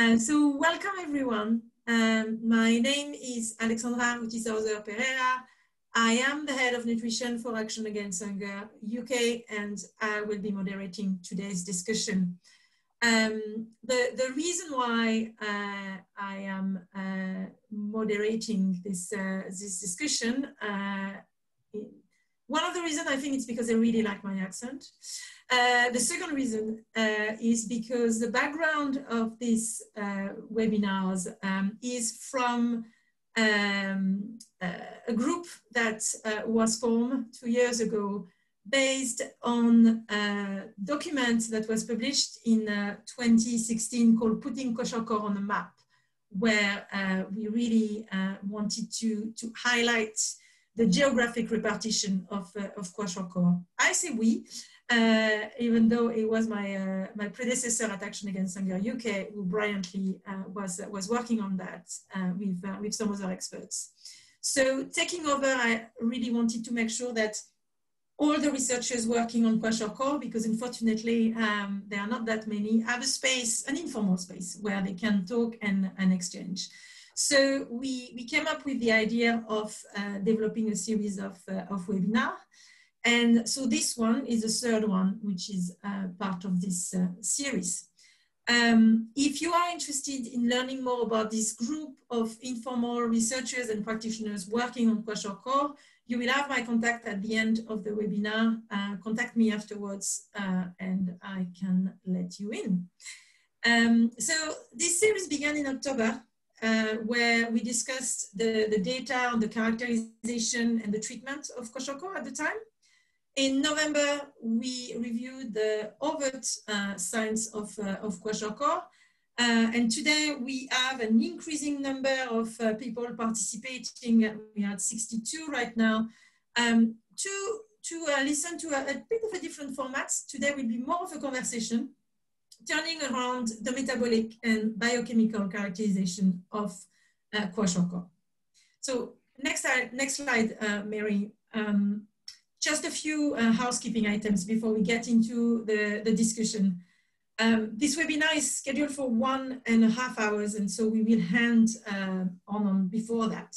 Uh, so welcome everyone. Um, my name is Alexandra Rutishauser-Perera. I am the head of nutrition for Action Against Hunger UK and I will be moderating today's discussion. Um, the, the reason why uh, I am uh, moderating this, uh, this discussion, uh, one of the reasons I think it's because I really like my accent. Uh, the second reason uh, is because the background of these uh, webinars um, is from um, uh, a group that uh, was formed two years ago based on a document that was published in 2016 called Putting Kwashiorkor on the Map, where we really wanted to, to highlight the geographic repartition of, uh, of Kwashiorkor. I say we, uh, even though it was my, uh, my predecessor at Action Against Hunger UK who brilliantly uh, was, was working on that uh, with, uh, with some other experts. So taking over, I really wanted to make sure that all the researchers working on Kwashiorkor, because unfortunately um, there are not that many, have a space, an informal space where they can talk and, and exchange. So we, we came up with the idea of uh, developing a series of, uh, of webinars and so this one is the third one, which is uh, part of this uh, series. Um, if you are interested in learning more about this group of informal researchers and practitioners working on Kwashiorkor, you will have my contact at the end of the webinar. Uh, contact me afterwards uh, and I can let you in. Um, so this series began in October uh, where we discussed the, the data on the characterization and the treatment of Kwashiorkor at the time. In November, we reviewed the overt uh, signs of, uh, of. Uh, and today we have an increasing number of uh, people participating. We are at 62 right now. Um, to to uh, listen to a, a, bit of a different format, today will be more of a conversation turning around the metabolic and biochemical characterization of uh, Kwashiorkor. So next, next slide, uh, Mary. Um, just a few uh, housekeeping items before we get into the, the discussion. Um, this webinar is scheduled for one and a half hours, and so we will hand uh, on, on before that.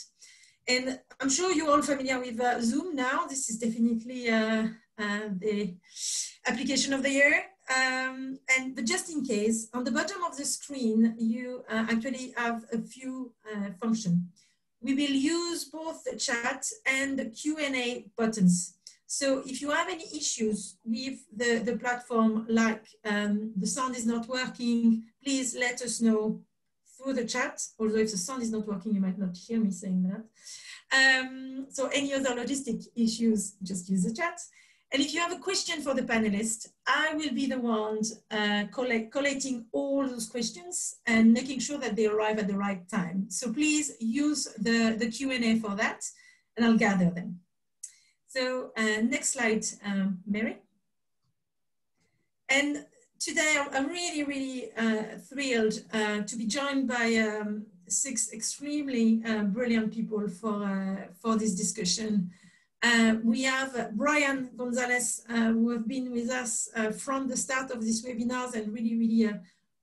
And I'm sure you're all familiar with uh, Zoom now. This is definitely uh, uh, the application of the year. Um, and but just in case, on the bottom of the screen, you uh, actually have a few functions. We will use both the chat and the Q&A buttons. So if you have any issues with the, the platform, like um, the sound is not working, please let us know through the chat. Although if the sound is not working, you might not hear me saying that. Um, so any other logistic issues, just use the chat. And if you have a question for the panelists, I will be the one uh, collect, collating all those questions and making sure that they arrive at the right time. So please use the, the Q&A for that and I'll gather them. So uh, next slide, um, Mary. And today I'm really, really uh, thrilled uh, to be joined by um, six extremely uh, brilliant people for, uh, for this discussion. Uh, we have Bryan Gonzales, who have been with us from the start of these webinars and really, really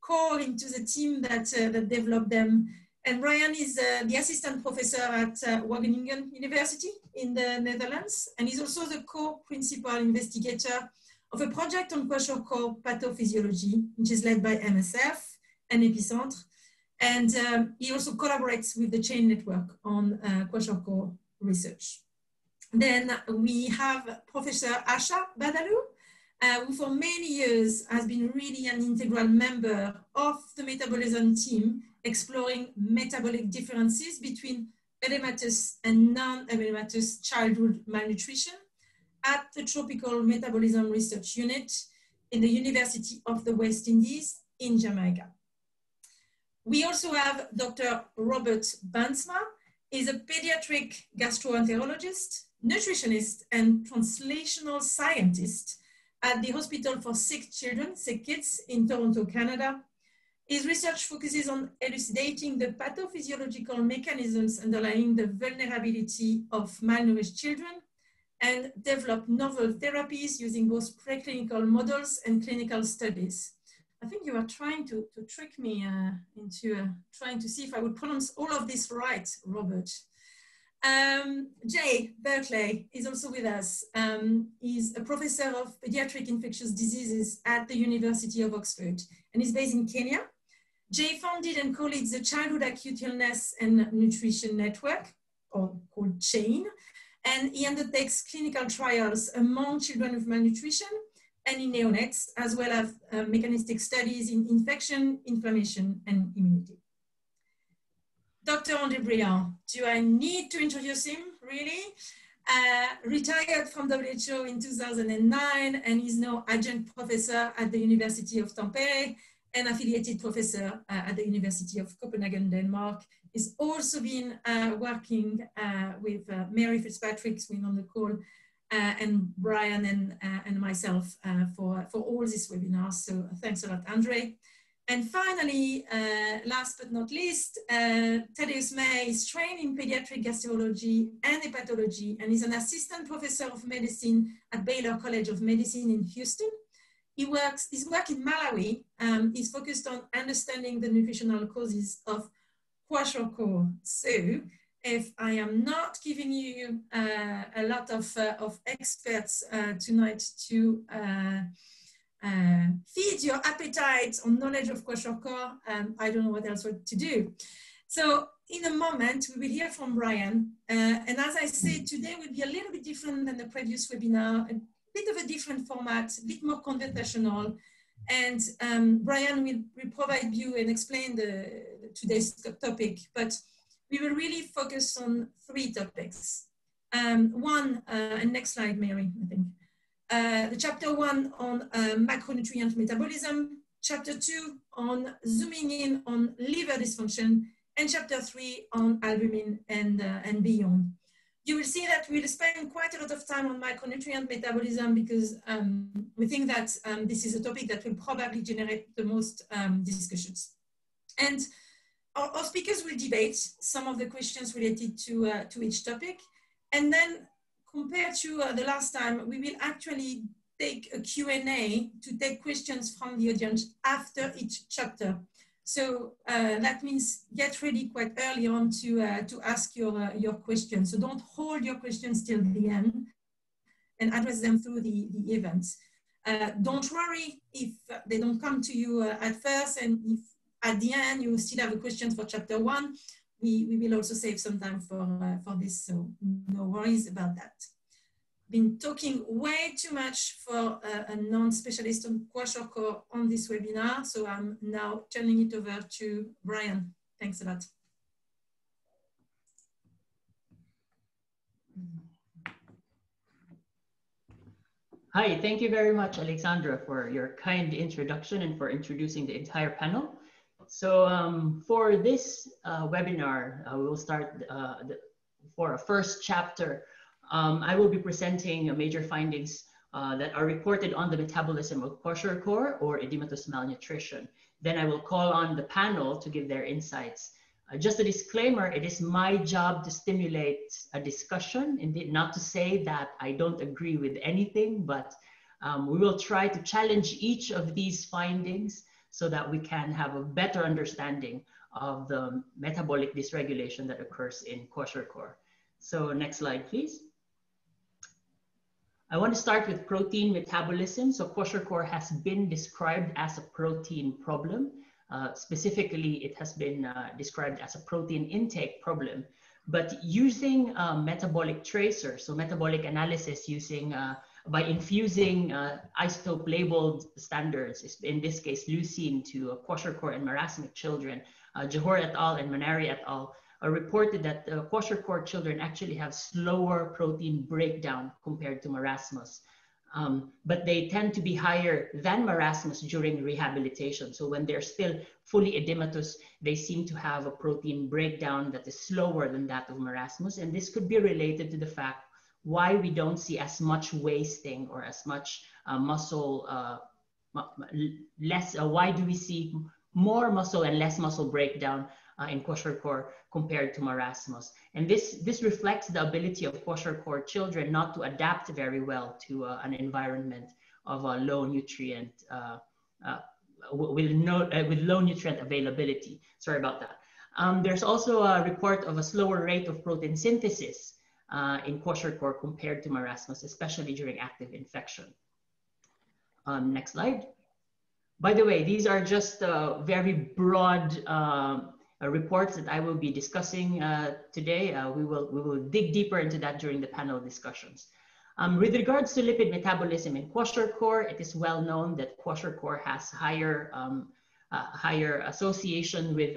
core into the team that, that developed them. And Bryan is uh, the assistant professor at uh, Wageningen University in the Netherlands, and he's also the co-principal investigator of a project on Kwashiorkor pathophysiology, which is led by MSF and Epicentre. And um, he also collaborates with the CHAIN network on uh, Kwashiorkor research. Then we have Professor Asha Badaloo, uh, who for many years has been really an integral member of the metabolism team exploring metabolic differences between edematous and non-edematous childhood malnutrition at the Tropical Metabolism Research Unit in the University of the West Indies in Jamaica. We also have Dr. Robert Bandsma. He's a pediatric gastroenterologist, nutritionist, and translational scientist at the Hospital for Sick Children, Sick Kids in Toronto, Canada, his research focuses on elucidating the pathophysiological mechanisms underlying the vulnerability of malnourished children and develop novel therapies using both preclinical models and clinical studies. I think you are trying to, to trick me uh, into uh, trying to see if I would pronounce all of this right, Robert. Um, Jay Berkley is also with us. Um, he's a professor of pediatric infectious diseases at the University of Oxford and he's based in Kenya. Jay founded and co-leads the Childhood Acute Illness and Nutrition Network, or called CHAIN, and he undertakes clinical trials among children with malnutrition and in neonates, as well as uh, mechanistic studies in infection, inflammation, and immunity. Dr. André Briend, do I need to introduce him, really? Uh, retired from WHO in 2009 and is now adjunct professor at the University of Tampere and affiliated professor uh, at the University of Copenhagen, Denmark. He's also been uh, working uh, with uh, Mary Fitzpatrick, who's on the call, uh, and Bryan and, and myself for, for all these webinars. So thanks a lot, Andre. And finally, uh, last but not least, uh, Thaddeus May is trained in pediatric gastrology and hepatology and is an assistant professor of medicine at Baylor College of Medicine in Houston. He works, his work in Malawi um, is focused on understanding the nutritional causes of kwashiorkor. So if I am not giving you uh, a lot of, uh, of experts uh, tonight to uh, feed your appetite on knowledge of kwashiorkor. Um, I don't know what else to do. So in a moment, we will hear from Bryan. Uh, and as I said, today will be a little bit different than the previous webinar, a bit of a different format, a bit more conversational. And um, Bryan will, will, provide you and explain the, today's topic, but we will really focus on three topics. Um, one, uh, and next slide, Mary, I think. Uh, the chapter one on uh, macronutrient metabolism, chapter two on zooming in on liver dysfunction, and chapter three on albumin and, uh, and beyond. You will see that we'll spend quite a lot of time on macronutrient metabolism because um, we think that um, this is a topic that will probably generate the most um, discussions. And our, our, speakers will debate some of the questions related to, uh, to each topic. And then compared to uh, the last time, we will actually take a Q&A to take questions from the audience after each chapter. So uh, that means get ready quite early on to, uh, to ask your, uh, your questions. So don't hold your questions till the end and address them through the, the events. Uh, don't worry if they don't come to you uh, at first and if at the end you still have a question for chapter one, we, we will also save some time for, uh, for this, so no worries about that. Been talking way too much for uh, a non-specialist on kwashiorkor on this webinar, so I'm now turning it over to Bryan. Thanks a lot. Hi, thank you very much, Alexandra, for your kind introduction and for introducing the entire panel. So um, for this uh, webinar, uh, we will start uh, the, for a first chapter. Um, I will be presenting major findings uh, that are reported on the metabolism of kwashiorkor or edematous malnutrition. Then I will call on the panel to give their insights. Uh, just a disclaimer, it is my job to stimulate a discussion, indeed not to say that I don't agree with anything, but um, we will try to challenge each of these findings so that we can have a better understanding of the metabolic dysregulation that occurs in kwashiorkor. So next slide, please. I want to start with protein metabolism. So kwashiorkor has been described as a protein problem. Uh, specifically, it has been uh, described as a protein intake problem. But using uh, metabolic tracers, so metabolic analysis using uh, by infusing uh, isotope labeled standards, in this case, leucine to uh, kwashiorkor and marasmic children, uh, Jahoor et al. and Manary et al. Reported that uh, kwashiorkor children actually have slower protein breakdown compared to marasmus. Um, but they tend to be higher than marasmus during rehabilitation. So when they're still fully edematous, they seem to have a protein breakdown that is slower than that of marasmus. And this could be related to the fact why we don't see as much wasting or as much uh, muscle, uh, less, uh, why do we see more muscle and less muscle breakdown uh, in kwashiorkor compared to marasmus. And this, this reflects the ability of kwashiorkor children not to adapt very well to uh, an environment of a low nutrient, uh, with, no, uh, with low nutrient availability. Sorry about that. Um, there's also a report of a slower rate of protein synthesis uh, in kwashiorkor compared to marasmus, especially during active infection. Um, next slide. By the way, these are just uh, very broad uh, reports that I will be discussing uh, today. Uh, we, will, we will dig deeper into that during the panel discussions. Um, with regards to lipid metabolism in kwashiorkor, it is well known that kwashiorkor has higher, um, uh, higher association with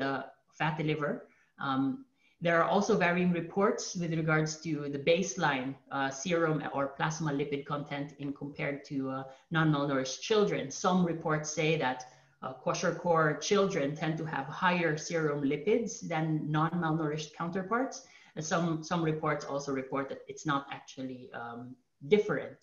fatty liver. Um, there are also varying reports with regards to the baseline uh, serum or plasma lipid content in compared to uh, non-malnourished children. Some reports say that uh, kwashiorkor children tend to have higher serum lipids than non-malnourished counterparts. And some, some reports also report that it's not actually um, different.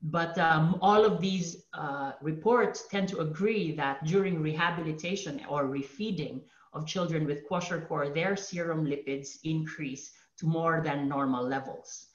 But um, all of these uh, reports tend to agree that during rehabilitation or refeeding of children with kwashiorkor, their serum lipids increase to more than normal levels.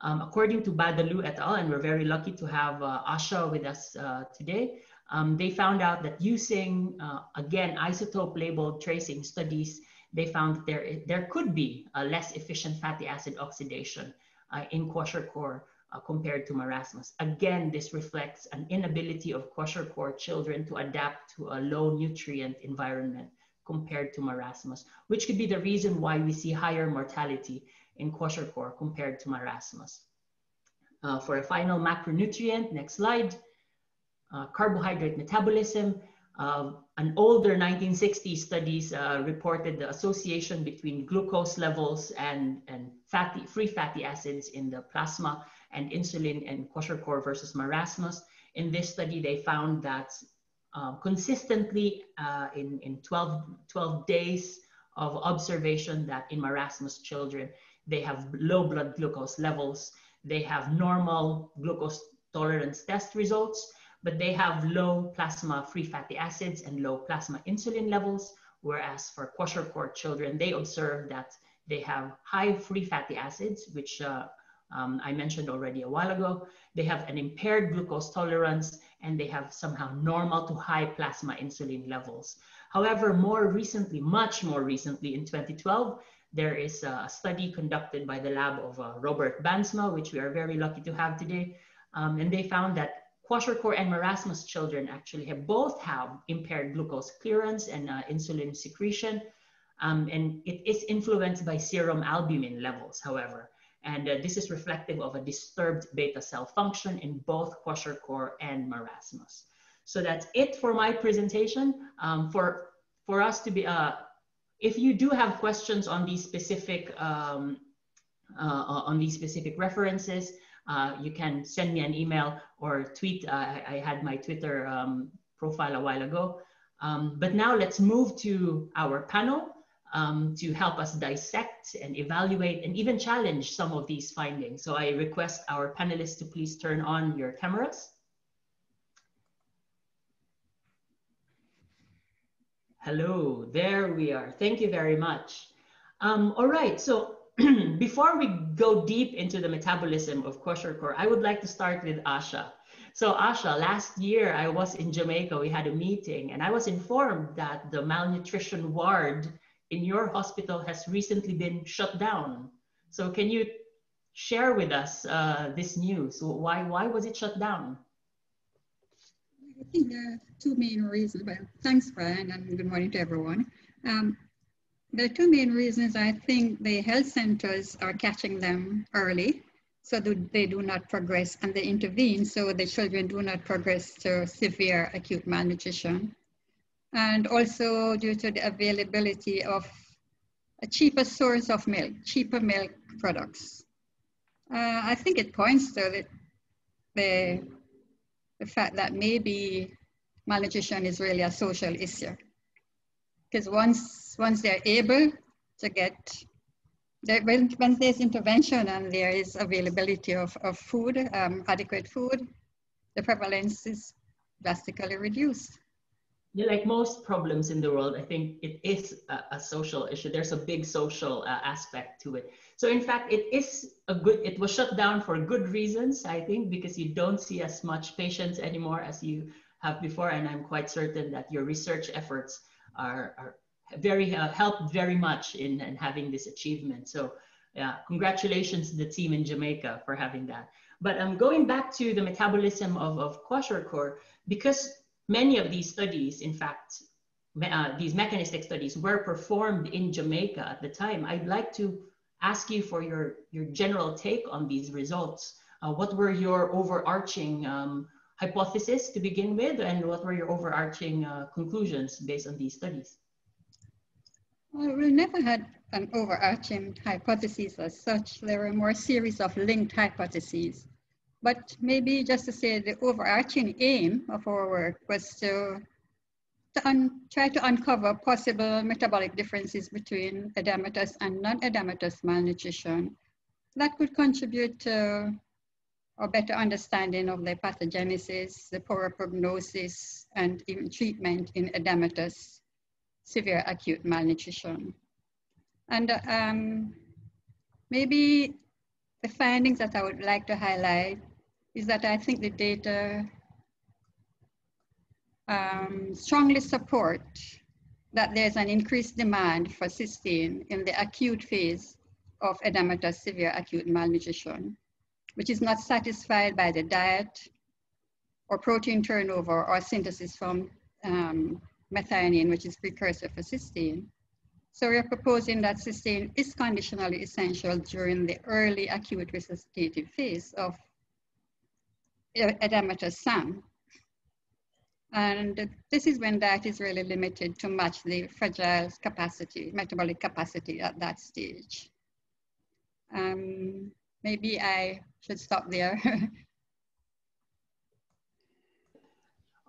Um, according to Badaloo et al., and we're very lucky to have uh, Asha with us uh, today, um, they found out that using, uh, again, isotope labeled tracing studies, they found that there, there could be a less efficient fatty acid oxidation uh, in kwashiorkor uh, compared to marasmus. Again, this reflects an inability of kwashiorkor children to adapt to a low nutrient environment compared to marasmus, which could be the reason why we see higher mortality in kwashiorkor compared to marasmus. Uh, for a final macronutrient, next slide, uh, carbohydrate metabolism. Uh, an older 1960s studies uh, reported the association between glucose levels and, and fatty, free fatty acids in the plasma and insulin and kwashiorkor versus marasmus. In this study, they found that um, consistently uh, in, in 12, 12 days of observation that in marasmus children, they have low blood glucose levels, they have normal glucose tolerance test results, but they have low plasma free fatty acids and low plasma insulin levels. Whereas for kwashiorkor children, they observe that they have high free fatty acids, which uh, um, I mentioned already a while ago. They have an impaired glucose tolerance and they have somehow normal to high plasma insulin levels. However, more recently, much more recently in 2012, there is a study conducted by the lab of uh, Robert Bandsma, which we are very lucky to have today. Um, and they found that kwashiorkor and marasmus children actually have both have impaired glucose clearance and uh, insulin secretion. Um, and it is influenced by serum albumin levels, however. And uh, this is reflective of a disturbed beta cell function in both kwashiorkor and marasmus. So that's it for my presentation. Um, for, for us to be, uh, if you do have questions on these specific, um, uh, on these specific references, uh, you can send me an email or tweet. Uh, I had my Twitter um, profile a while ago. Um, but now let's move to our panel um, to help us dissect and evaluate and even challenge some of these findings. So I request our panelists to please turn on your cameras. Hello, there we are. Thank you very much. Um, all right, so before we go deep into the metabolism of kwashiorkor, I would like to start with Asha. So Asha, last year I was in Jamaica, we had a meeting and I was informed that the malnutrition ward in your hospital has recently been shut down. So can you share with us uh, this news? Why, why was it shut down? I think there are two main reasons. Well, thanks, Bryan, and good morning to everyone. Um, the two main reasons I think the health centers are catching them early so that they do not progress and they intervene so the children do not progress to severe acute malnutrition and also due to the availability of a cheaper source of milk, cheaper milk products. Uh, I think it points to the, the, fact that maybe malnutrition is really a social issue. Because once, once they're able to get, when, there's intervention and there is availability of, of food, um, adequate food, the prevalence is drastically reduced like most problems in the world, I think it is a, a social issue. There's a big social uh, aspect to it. So in fact, it is a good, it was shut down for good reasons, I think, because you don't see as much patients anymore as you have before, and I'm quite certain that your research efforts are, are very uh, helped very much in, in having this achievement. So yeah, congratulations to the team in Jamaica for having that. But I'm um, going back to the metabolism of, of kwashiorkor, because many of these studies, in fact, uh, these mechanistic studies were performed in Jamaica at the time, I'd like to ask you for your, your general take on these results. Uh, what were your overarching um, hypotheses to begin with, and what were your overarching uh, conclusions based on these studies? Well, we never had an overarching hypothesis as such. There were more series of linked hypotheses. But maybe just to say the overarching aim of our work was to, to try to uncover possible metabolic differences between edematous and non-edematous malnutrition that could contribute to a better understanding of the pathogenesis, the poorer prognosis, and even treatment in edematous severe acute malnutrition. And um, maybe the findings that I would like to highlight is that I think the data um, strongly support that there's an increased demand for cysteine in the acute phase of edematous severe acute malnutrition, which is not satisfied by the diet or protein turnover or synthesis from um, methionine, which is precursor for cysteine. So we are proposing that cysteine is conditionally essential during the early acute resuscitative phase of edematous SAM. And this is when diet is really limited to match the fragile capacity, metabolic capacity at that stage. Um, maybe I should stop there.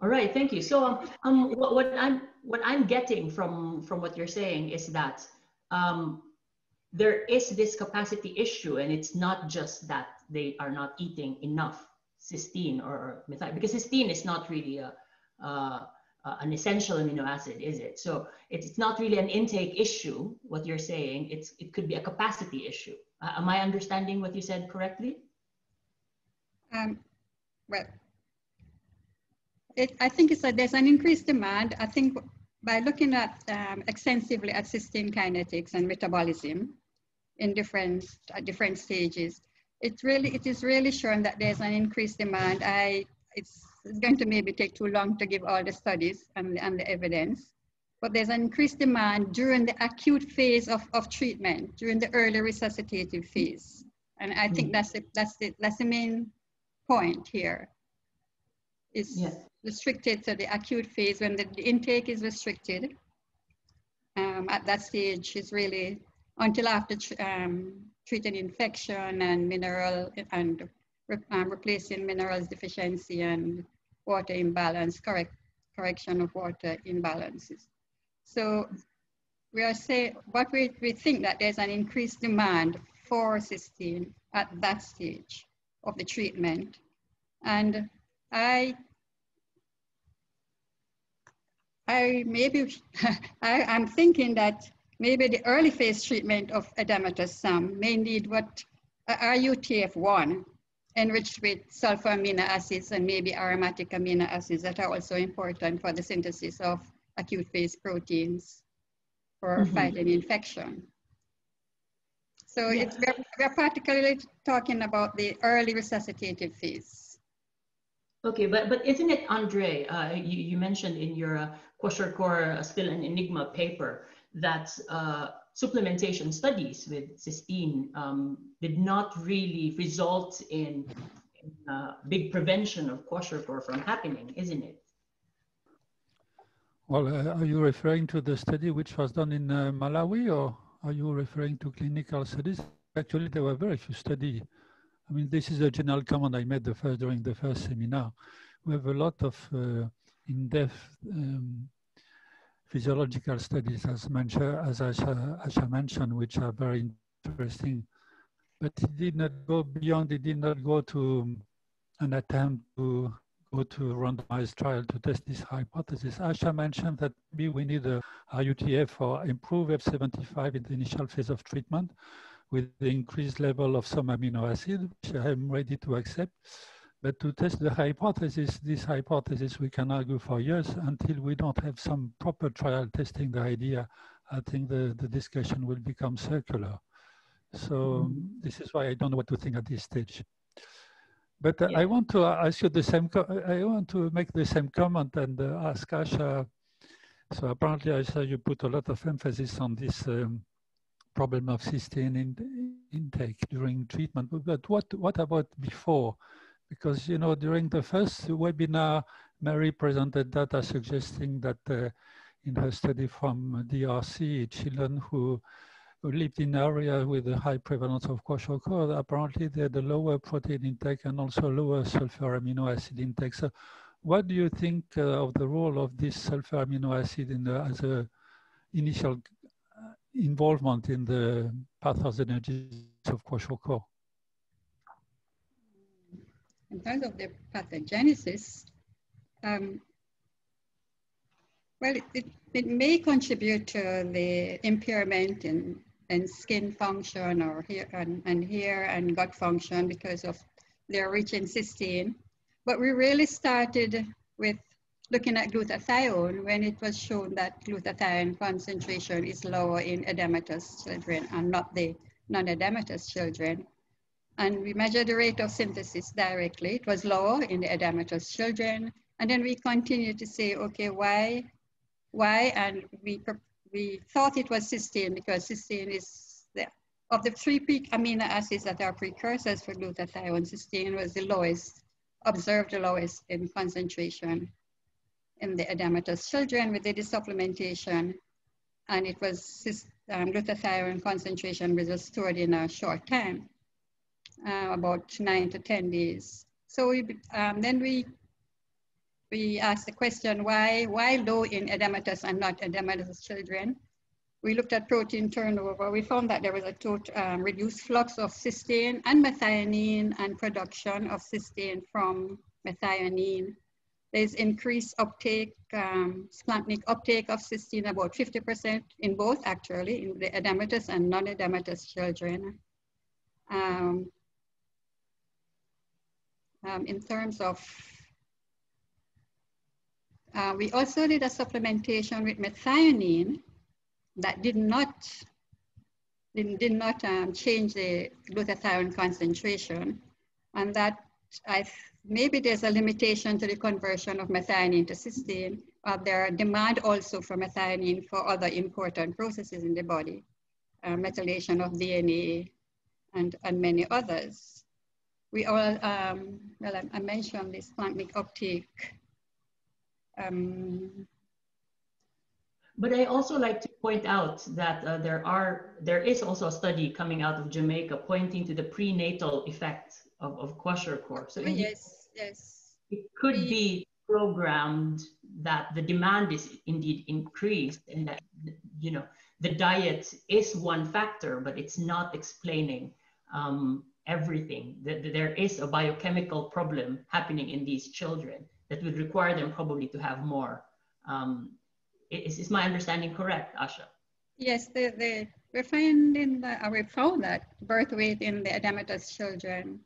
All right, thank you. So um, um, what, what, I'm what I'm getting from from what you're saying is that um, there is this capacity issue, and it's not just that they are not eating enough cysteine or methionine, because cysteine is not really a, an essential amino acid, is it? So it's not really an intake issue. What you're saying, it's it could be a capacity issue. Uh, am I understanding what you said correctly? Um, well, it, I think it's that there's an increased demand. I think by looking at um, extensively at cysteine kinetics and metabolism in different different stages, it really it is really shown that there's an increased demand. I it's, it's going to maybe take too long to give all the studies and the, and the evidence, but there's an increased demand during the acute phase of, of treatment, during the early resuscitative phase. And I think mm. that's the, that's the, that's the main point here. Is yes restricted to the acute phase when the, intake is restricted. Um, at that stage is really until after um, treating infection and mineral and um, replacing minerals deficiency and water imbalance, correct correction of water imbalances. So we are saying, what we, we think that there's an increased demand for cysteine at that stage of the treatment. And I I maybe, I, I, am thinking that maybe the early phase treatment of edematous SAM may need what uh, RUTF1 enriched with sulfur amino acids and maybe aromatic amino acids that are also important for the synthesis of acute phase proteins for mm -hmm. fighting infection. So yeah. it's, we're, we're particularly talking about the early resuscitative phase. Okay, but but isn't it Andre? Uh, you, you mentioned in your uh, kwashiorkor uh, still an enigma paper that uh, supplementation studies with cysteine um, did not really result in, in uh, big prevention of kwashiorkor from happening, isn't it? Well, uh, are you referring to the study which was done in uh, Malawi or are you referring to clinical studies? Actually, there were very few studies. I mean, this is a general comment I made the first, during the first seminar. We have a lot of uh, in-depth um, physiological studies, as, mentioned, as Asha, Asha mentioned, which are very interesting. But it did not go beyond, it did not go to um, an attempt to go to randomized trial to test this hypothesis. Asha mentioned that maybe we need a RUTF or improve F75 in the initial phase of treatment with the increased level of some amino acid, which I am ready to accept. But to test the hypothesis, this hypothesis we can argue for years until we don't have some proper trial testing the idea. I think the, the discussion will become circular. So mm-hmm. this is why I don't know what to think at this stage. But yeah. I want to ask you the same. I want to make the same comment and uh, ask Asha. So apparently, Asha, you put a lot of emphasis on this um, problem of cysteine in, intake during treatment. But what what about before? Because you know, during the first webinar, Mary presented data suggesting that uh, in her study from DRC, children who lived in areas with a high prevalence of kwashiorkor, apparently they had a lower protein intake and also lower sulfur amino acid intake. So what do you think uh, of the role of this sulfur amino acid in the, as a initial uh, involvement in the pathogenesis of kwashiorkor? In terms of the pathogenesis, um, well, it, it may contribute to the impairment in and skin function or hair and, and hair and gut function because of they're rich in cysteine. But we really started with looking at glutathione when it was shown that glutathione concentration is lower in edematous children and not the non-edematous children. And we measured the rate of synthesis directly. It was lower in the edematous children. And then we continued to say, okay, why, why? And we we thought it was cysteine because cysteine is the, of the three peak amino acids that are precursors for glutathione, cysteine was the lowest, observed the lowest in concentration in the edematous children with the supplementation. And it was um, glutathione concentration was restored in a short time, uh, about nine to 10 days. So we, um, then we we asked the question, why, why low in edematous and not edematous children? We looked at protein turnover. We found that there was a total um, reduced flux of cysteine and methionine and production of cysteine from methionine. There's increased uptake, um, uptake of cysteine, about 50% in both actually, in the edematous and non-edematous children. Um, um, in terms of uh, we also did a supplementation with methionine that did not, did, did not um, change the glutathione concentration. And that I, maybe there's a limitation to the conversion of methionine to cysteine, but there are demand also for methionine for other important processes in the body, uh, methylation of DNA and, and many others. We all, um, well, I, I mentioned this splanchnic uptake. um, but I also like to point out that uh, there are there is also a study coming out of Jamaica pointing to the prenatal effect of, of kwashiorkor. So oh, yes, yes, it could we, be programmed that the demand is indeed increased and that you know the diet is one factor, but it's not explaining um, everything. That there is a biochemical problem happening in these children that would require them probably to have more. Um, is, is my understanding correct, Asha? Yes, the, the, we're finding that, uh, we found that birth weight in the edematous children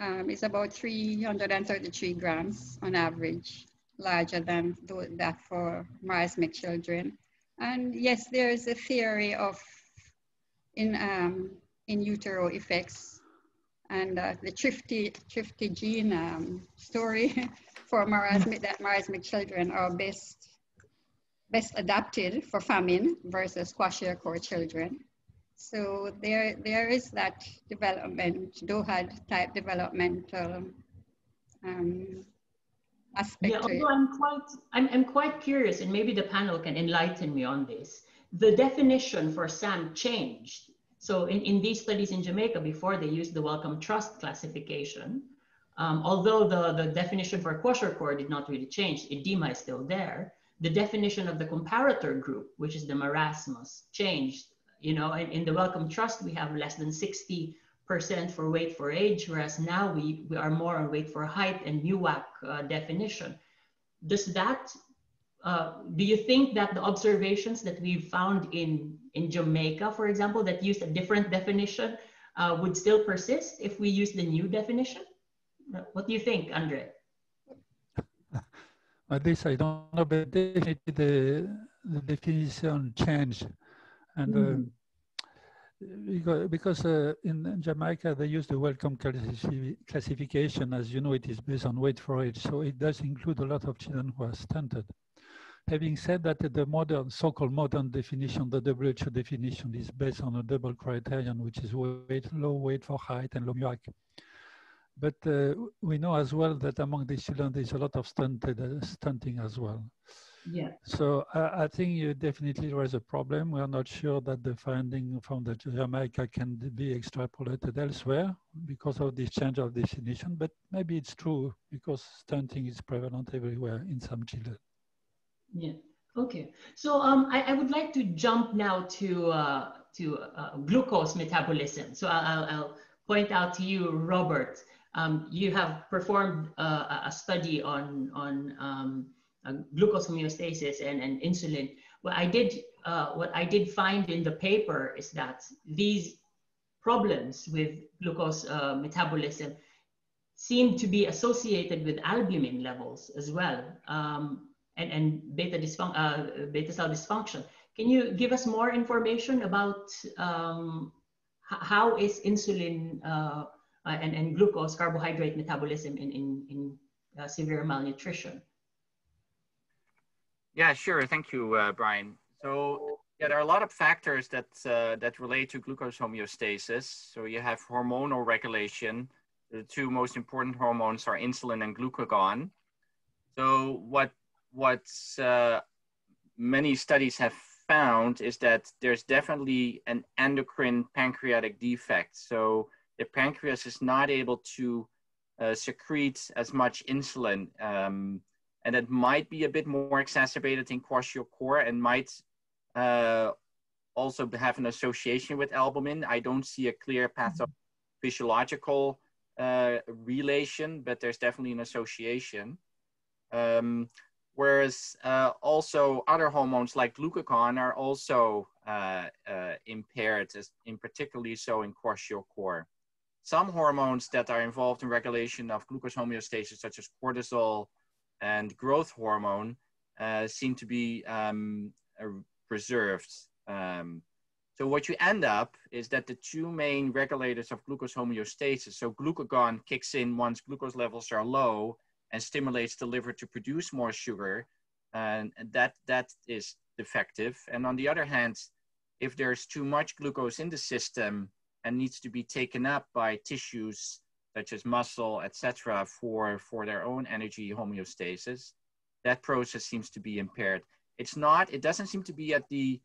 um, is about 333 grams on average, larger than that for marasmic children. And yes, there is a theory of in, um, in utero effects and uh, the thrifty, thrifty gene um, story for marasmic, that marasmic children are best, best adapted for famine versus kwashiorkor children. So there, there is that development, DOHAD type developmental um, aspect. Yeah, although I'm quite, I'm, I'm quite curious, and maybe the panel can enlighten me on this. The definition for SAM changed. So in, in these studies in Jamaica, before they used the Wellcome Trust classification, um, although the, the definition for kwashiorkor core did not really change, edema is still there. The definition of the comparator group, which is the marasmus, changed. You know, in, in the Wellcome Trust, we have less than 60% for weight for age, whereas now we, we are more on weight for height and MUAC uh, definition. Does that, uh, do you think that the observations that we've found in, in Jamaica, for example, that used a different definition uh, would still persist if we use the new definition? What do you think, Andre? At least I don't know, but definitely the, the definition changed. And mm -hmm. because, because uh, in Jamaica, they use the Wellcome classification. As you know, it is based on weight for age. So it does include a lot of children who are stunted. Having said that, the modern, so-called modern definition, the WHO definition is based on a double criterion, which is weight, low weight for height and low MUAC. But uh, we know as well that among these children, there's a lot of stunted, uh, stunting as well. Yeah. So uh, I think you definitely raise a problem. We are not sure that the finding from the Jamaica can be extrapolated elsewhere because of this change of definition, but maybe it's true because stunting is prevalent everywhere in some children. Yeah. Okay. So um, I, I would like to jump now to uh, to uh, glucose metabolism. So I'll, I'll, point out to you, Robert. Um, you have performed uh, a study on on um, uh, glucose homeostasis and, and insulin. What I did uh, what I did find in the paper is that these problems with glucose uh, metabolism seem to be associated with albumin levels as well. Um, and, and beta, dysfun- uh, beta cell dysfunction. Can you give us more information about um, how is insulin uh, and, and glucose carbohydrate metabolism in, in, in uh, severe malnutrition? Yeah, sure. Thank you, uh, Bryan. So yeah, there are a lot of factors that, uh, that relate to glucose homeostasis. So you have hormonal regulation. The two most important hormones are insulin and glucagon. So what what uh, many studies have found is that there's definitely an endocrine pancreatic defect. So the pancreas is not able to uh, secrete as much insulin. Um, and it might be a bit more exacerbated in kwashiorkor and might uh, also have an association with albumin. I don't see a clear pathophysiological uh, relation, but there's definitely an association. Um, whereas uh, also other hormones like glucagon are also uh, uh, impaired, as in particularly so in core. Some hormones that are involved in regulation of glucose homeostasis, such as cortisol and growth hormone, uh, seem to be um, uh, preserved. Um, so what you end up is that the two main regulators of glucose homeostasis, so glucagon kicks in once glucose levels are low, and stimulates the liver to produce more sugar, and that that is defective. And on the other hand, if there's too much glucose in the system and needs to be taken up by tissues such as muscle, etc., for for their own energy homeostasis, that process seems to be impaired. It's not. It doesn't seem to be at the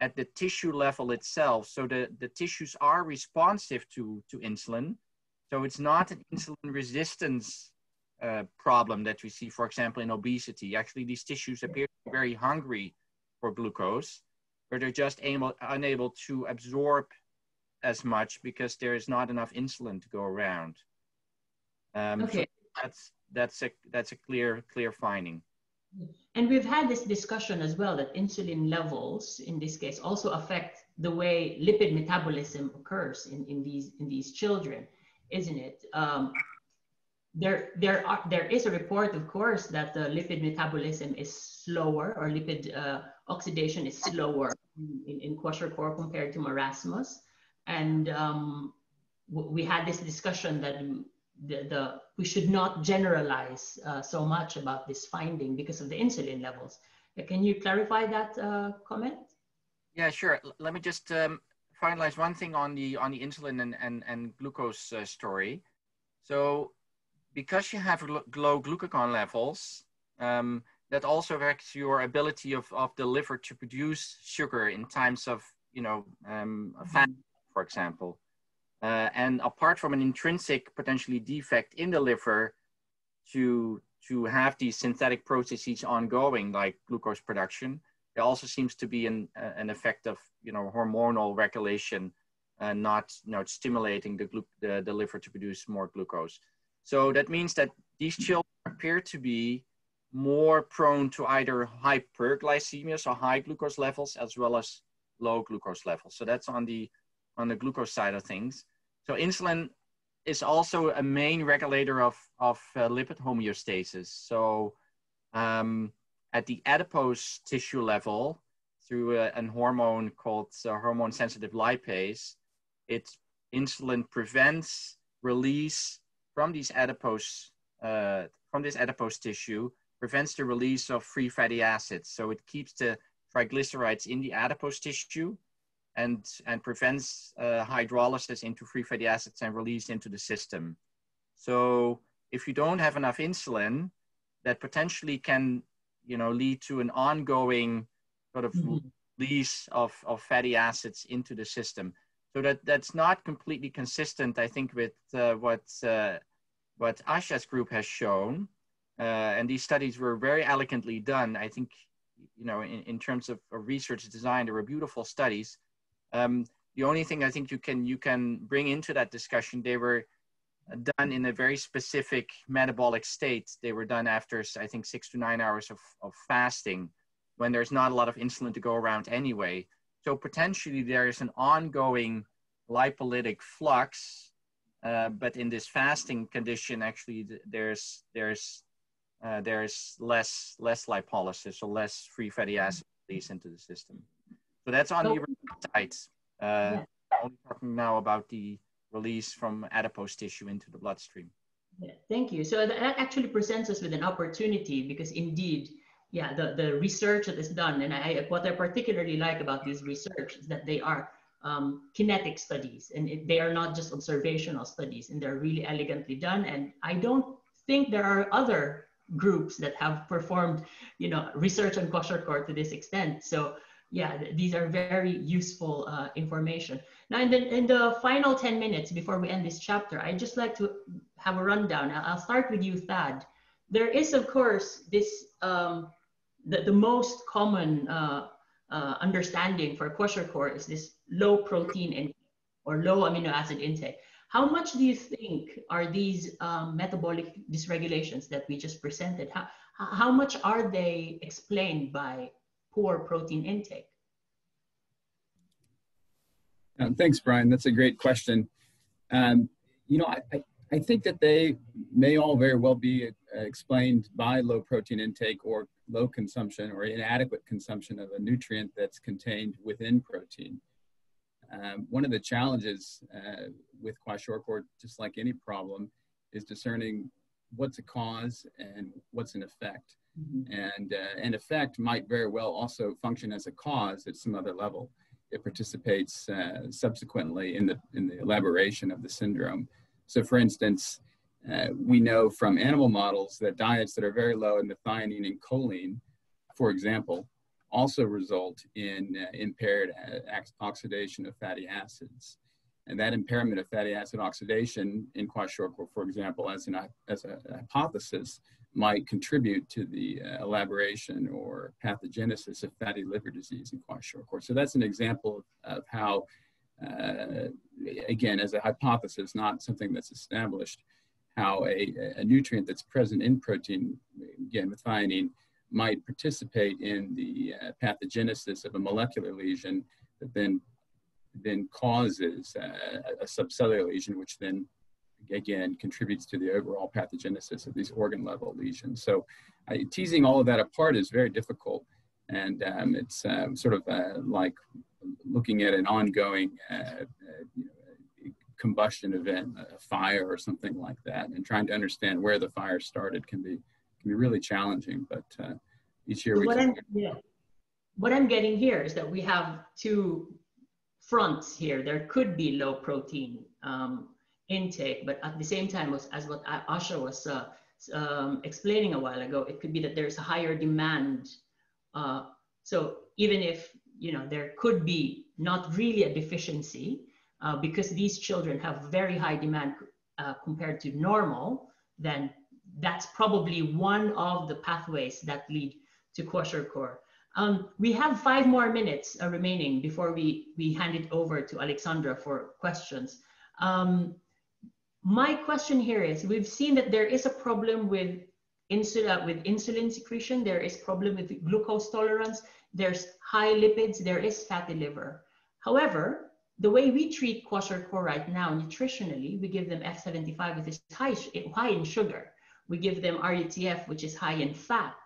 at the tissue level itself. So the, the tissues are responsive to, to insulin. So it's not an insulin resistance uh, problem that we see, for example, in obesity. Actually, these tissues appear very hungry for glucose, but they're just able, unable to absorb as much because there is not enough insulin to go around. Um, okay. So that's that's a that's a clear clear finding. And we've had this discussion as well that insulin levels in this case also affect the way lipid metabolism occurs in, in these in these children, isn't it? Um, there, there, are, there is a report, of course, that the lipid metabolism is slower or lipid uh, oxidation is slower in, in kwashiorkor compared to marasmus. And um, we had this discussion that the, the we should not generalize uh, so much about this finding because of the insulin levels. Uh, can you clarify that uh, comment? Yeah, sure. L let me just um, finalize one thing on the on the insulin and and, and glucose uh, story. So because you have low glucagon levels, um, that also affects your ability of, of the liver to produce sugar in times of, you know, um, fat, for example. Uh, and apart from an intrinsic potentially defect in the liver to, to have these synthetic processes ongoing, like glucose production, there also seems to be an, uh, an effect of, you know, hormonal regulation, uh, not, not stimulating the, the, the liver to produce more glucose. So that means that these children appear to be more prone to either hyperglycemia, so high glucose levels, as well as low glucose levels. So that's on the on the glucose side of things. So insulin is also a main regulator of, of uh, lipid homeostasis. So um, at the adipose tissue level, through a, an hormone called uh, hormone sensitive lipase, it insulin prevents release from these adipose uh, from this adipose tissue, prevents the release of free fatty acids. So it keeps the triglycerides in the adipose tissue and, and prevents uh, hydrolysis into free fatty acids and release into the system. So if you don't have enough insulin, that potentially can, you know, lead to an ongoing sort of mm-hmm. release of, of fatty acids into the system. So that, that's not completely consistent, I think, with uh, what, uh, what Asha's group has shown. Uh, and these studies were very elegantly done. I think, you know, in, in terms of, of research design, they were beautiful studies. Um, the only thing I think you can you can bring into that discussion, they were done in a very specific metabolic state. They were done after I think six to nine hours of, of fasting, when there's not a lot of insulin to go around anyway. So potentially there is an ongoing lipolytic flux, uh, but in this fasting condition, actually there's there's uh, there's less less lipolysis, so less free fatty acid release into the system. So that's on so, the peptides. Uh, yeah. Only talking now about the release from adipose tissue into the bloodstream. Yeah, thank you. So that actually presents us with an opportunity because indeed, yeah, the, the research that is done, and I, what I particularly like about this research is that they are um, kinetic studies and it, they are not just observational studies and they're really elegantly done. And I don't think there are other groups that have performed, you know, research on kwashiorkor to this extent. So yeah, these are very useful uh, information. Now, in the, in the final 10 minutes before we end this chapter, I'd just like to have a rundown. I'll start with you, Thad. There is, of course, this, um, the, the most common uh, uh, understanding for kwashiorkor is this low protein intake or low amino acid intake. How much do you think are these um, metabolic dysregulations that we just presented? How, how much are they explained by poor protein intake? Um, thanks, Bryan. That's a great question. Um, you know, I, I, I, think that they may all very well be uh, explained by low protein intake or low consumption or inadequate consumption of a nutrient that's contained within protein. Um, one of the challenges uh, with kwashiorkor, just like any problem, is discerning what's a cause and what's an effect. Mm-hmm. And uh, an effect might very well also function as a cause at some other level. It participates uh, subsequently in the, in the elaboration of the syndrome. So, for instance, uh, we know from animal models that diets that are very low in methionine and choline, for example, also result in uh, impaired uh, oxidation of fatty acids. And that impairment of fatty acid oxidation in kwashiorkor, for example, as, an, as a hypothesis, might contribute to the uh, elaboration or pathogenesis of fatty liver disease in kwashiorkor. So that's an example of, of how, uh, again, as a hypothesis, not something that's established, how a, a nutrient that's present in protein, again, methionine, might participate in the uh, pathogenesis of a molecular lesion that then then causes uh, a subcellular lesion, which then again contributes to the overall pathogenesis of these organ level lesions. So uh, teasing all of that apart is very difficult. And um, it's um, sort of uh, like looking at an ongoing uh, uh, you know, combustion event, a fire or something like that, and trying to understand where the fire started can be can be really challenging. But uh, each year we what I'm, yeah. what I'm getting here is that we have two fronts here. There could be low protein um, intake, but at the same time, as, as what Asha was uh, um, explaining a while ago, it could be that there's a higher demand. Uh, so even if you know there could be not really a deficiency, uh, because these children have very high demand uh, compared to normal, then that's probably one of the pathways that lead to kwashiorkor. Um, we have five more minutes uh, remaining before we, we hand it over to Alexandra for questions. Um, my question here is, we've seen that there is a problem with insulin, with insulin secretion, there is problem with glucose tolerance, there's high lipids, there is fatty liver. However, the way we treat kwashiorkor right now nutritionally, we give them F75, which is high, high in sugar. We give them RUTF, which is high in fat.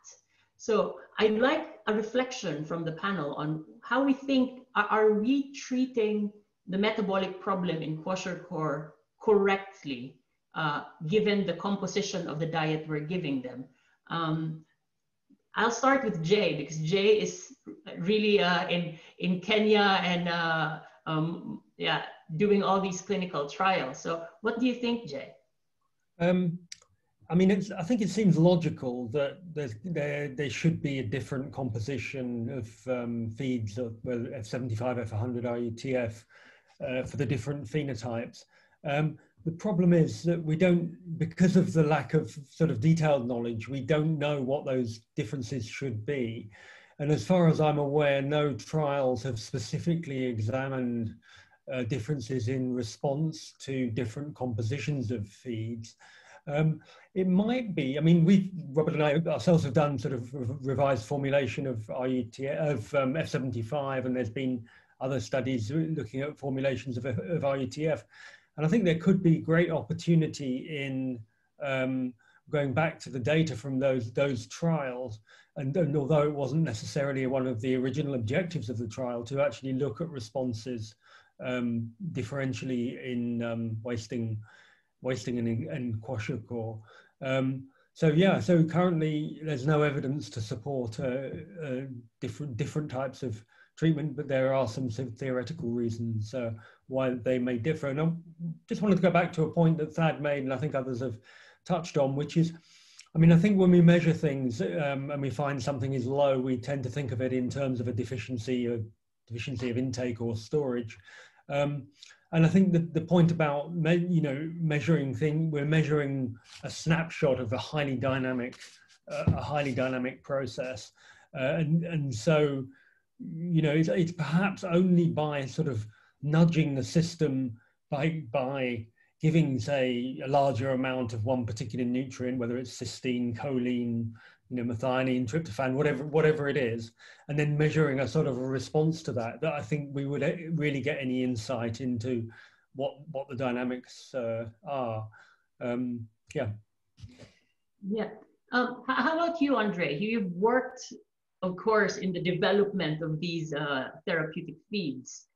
So I'd like a reflection from the panel on how we think, are, are we treating the metabolic problem in kwashiorkor correctly, uh, given the composition of the diet we're giving them? Um, I'll start with Jay because Jay is really uh, in, in Kenya and uh, um, yeah, doing all these clinical trials. So what do you think, Jay? Um, I mean, I think it seems logical that there, there should be a different composition of um, feeds, of, well, F75, F100, RUTF, uh, for the different phenotypes. Um, the problem is that we don't, because of the lack of sort of detailed knowledge, we don't know what those differences should be. And as far as I'm aware, no trials have specifically examined uh, differences in response to different compositions of feeds. Um, it might be, I mean, we, Robert and I ourselves have done sort of revised formulation of IUT, of um, F75, and there's been other studies looking at formulations of, of. And I think there could be great opportunity in um, going back to the data from those, those trials and, and, although it wasn't necessarily one of the original objectives of the trial to actually look at responses um, differentially in um, wasting, wasting and, and kwashiorkor. Um, so yeah, so currently there's no evidence to support uh, uh, different different types of treatment, but there are some theoretical reasons uh, why they may differ. And I just wanted to go back to a point that Thad made, and I think others have touched on, which is I mean, I think when we measure things um, and we find something is low, we tend to think of it in terms of a deficiency, a deficiency of intake or storage. Um, and I think that the point about you know measuring thing, we're measuring a snapshot of a highly dynamic, uh, a highly dynamic process, uh, and and so you know it's, it's perhaps only by sort of nudging the system by by giving, say, a larger amount of one particular nutrient, whether it's cysteine, choline, you know, methionine, tryptophan, whatever, whatever it is, and then measuring a sort of a response to that, that I think we would eh, really get any insight into what what the dynamics uh, are. Um, yeah. Yeah. Um, how about you, André? You've worked, of course, in the development of these uh, therapeutic feeds.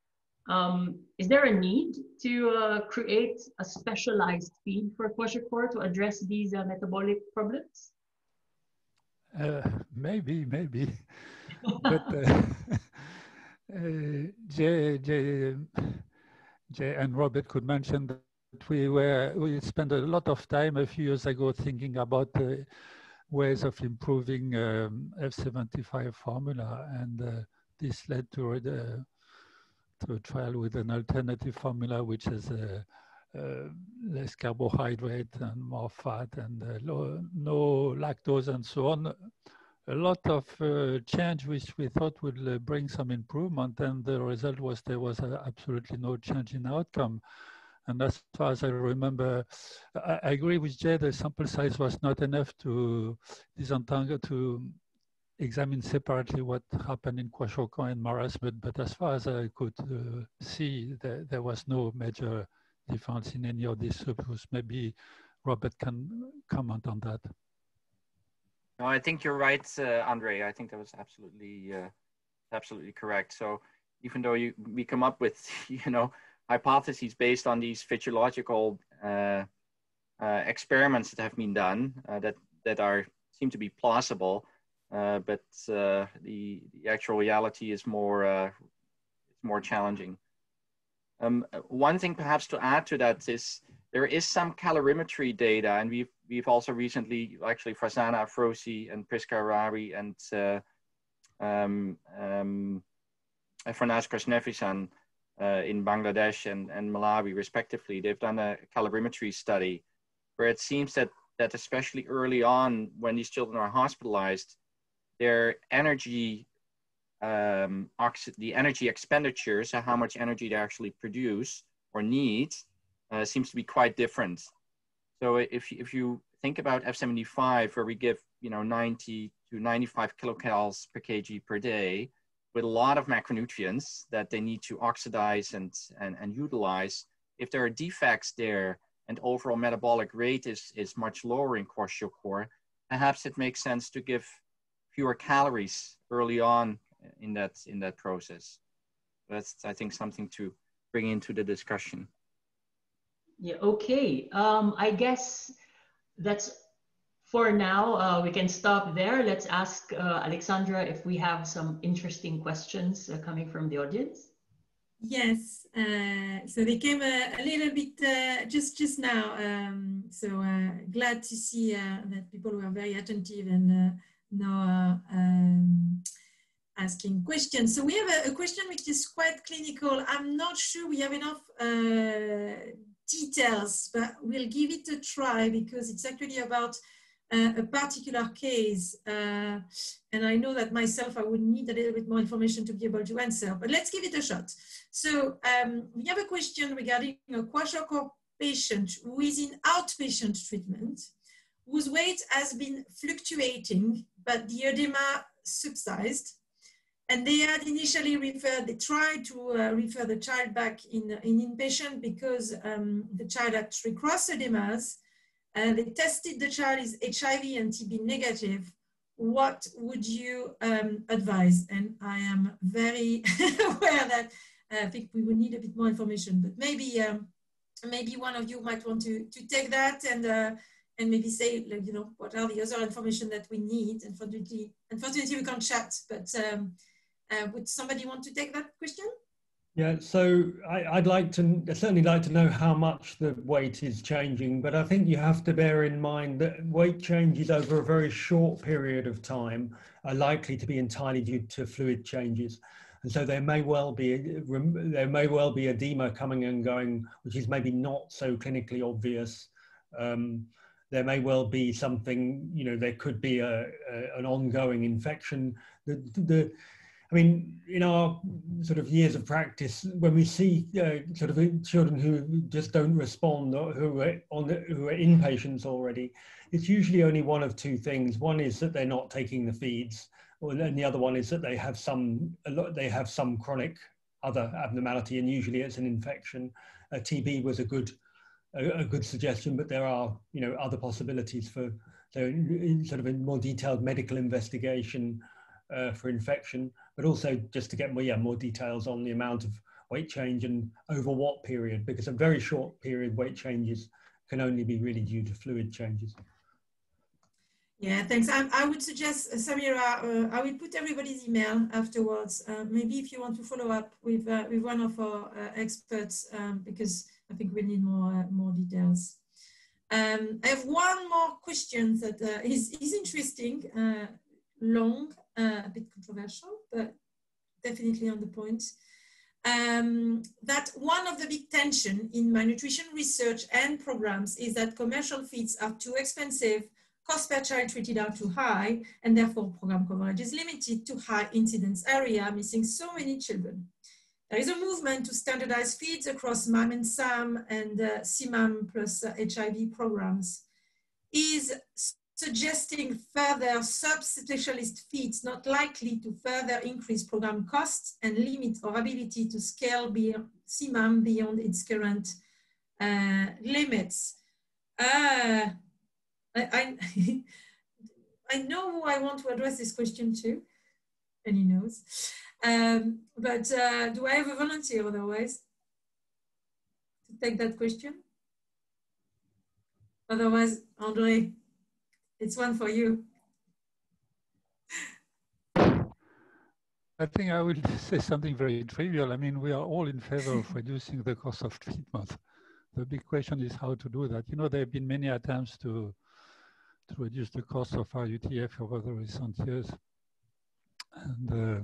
Um, is there a need to uh, create a specialized feed for kwashiorkor to address these uh, metabolic problems? Uh, maybe, maybe. but uh, uh, Jay, Jay, Jay and Robert could mention that we were we spent a lot of time a few years ago thinking about ways of improving um, F75 formula, and uh, this led to the to a trial with an alternative formula, which is uh, uh, less carbohydrate and more fat and uh, low, no lactose and so on. A lot of change which we thought would bring some improvement and the result was there was absolutely no change in outcome. And as far as I remember, I, I agree with Jay, the sample size was not enough to disentangle, to examine separately what happened in kwashiorkor and marasmus, but as far as I could uh, see, there, there was no major difference in any of these subgroups. Maybe Robert can comment on that. No, I think you're right, uh, André. I think that was absolutely, uh, absolutely correct. So even though you, we come up with, you know, hypotheses based on these physiological uh, uh experiments that have been done uh, that that are seem to be plausible, uh, but uh, the, the actual reality is more, uh, more challenging. Um, one thing perhaps to add to that is there is some calorimetry data, and we've, we've also recently, actually, Farzana Afroze and Priska Harari and uh, um, um, Farnaz Krishnevisan uh, in Bangladesh and, and Malawi, respectively, they've done a calorimetry study where it seems that, that especially early on, when these children are hospitalized, their energy um, the energy expenditure, so how much energy they actually produce or need, uh, seems to be quite different. So if, if you think about F75, where we give you know 90 to 95 kilocalories per kg per day, with a lot of macronutrients that they need to oxidize and, and, and utilize. If there are defects there and overall metabolic rate is, is much lower in kwashiorkor, perhaps it makes sense to give fewer calories early on in that, in that process. That's, I think, something to bring into the discussion. Yeah, okay. Um, I guess that's for now. Uh, we can stop there. Let's ask uh, Alexandra if we have some interesting questions uh, coming from the audience. Yes, uh, so they came a, a little bit uh, just just now. Um, so uh, glad to see that people were very attentive and now um, asking questions. So we have a, a, question which is quite clinical. I'm not sure we have enough details, but we'll give it a try because it's actually about uh, a particular case. Uh, and I know that myself, I would need a little bit more information to be able to answer, but let's give it a shot. So um, we have a question regarding a kwashiorkor patient who is in outpatient treatment, whose weight has been fluctuating, but the edema subsided and they had initially referred, they tried to uh, refer the child back in, in inpatient because um, the child had three cross edemas. Uh, they tested the child is HIV and TB negative. What would you um, advise? And I am very aware that uh, I think we would need a bit more information, but maybe um, maybe one of you might want to, to take that and uh, and maybe say, like, you know, what are the other information that we need? Unfortunately, unfortunately we can't chat, but um, uh, would somebody want to take that question? Yeah, so I, would like to I'd certainly like to know how much the weight is changing, but I think you have to bear in mind that weight changes over a very short period of time are likely to be entirely due to fluid changes. And so there may well be there may well be edema coming and going, which is maybe not so clinically obvious. Um, there may well be something, you know, there could be a, a an ongoing infection. The, the I mean, in our sort of years of practice, when we see uh, sort of children who just don't respond or who are on the, who are inpatients already, it's usually only one of two things. One is that they're not taking the feeds, or and the other one is that they have some they have some chronic other abnormality, and usually it's an infection. A TB was a good a, a good suggestion, but there are you know other possibilities for so sort of a more detailed medical investigation uh, for infection, but also just to get more, yeah, more details on the amount of weight change and over what period, because a very short period weight changes can only be really due to fluid changes. Yeah, thanks. I, I would suggest, uh, Samira, uh, I will put everybody's email afterwards. Uh, maybe if you want to follow up with, uh, with one of our uh, experts, um, because I think we need more, uh, more details. Um, I have one more question that is is interesting, long, uh, a bit controversial, but definitely on the point. Um, that one of the big tension in malnutrition research and programs is that commercial feeds are too expensive, cost per child treated are too high, and therefore program coverage is limited to high incidence area, missing so many children. There is a movement to standardize feeds across MAM and SAM and uh, CMAM plus uh, HIV programs. Is suggesting further subspecialist feeds not likely to further increase program costs and limit our ability to scale beyond CMAM beyond its current uh, limits. Uh, I, I, I, know who I want to address this question to, and he knows. Um, but uh, do I have a volunteer otherwise to take that question? Otherwise, André, it's one for you. I think I will say something very trivial. I mean, we are all in favor of reducing the cost of treatment. The big question is how to do that. You know, there have been many attempts to to reduce the cost of RUTF over the recent years. And uh,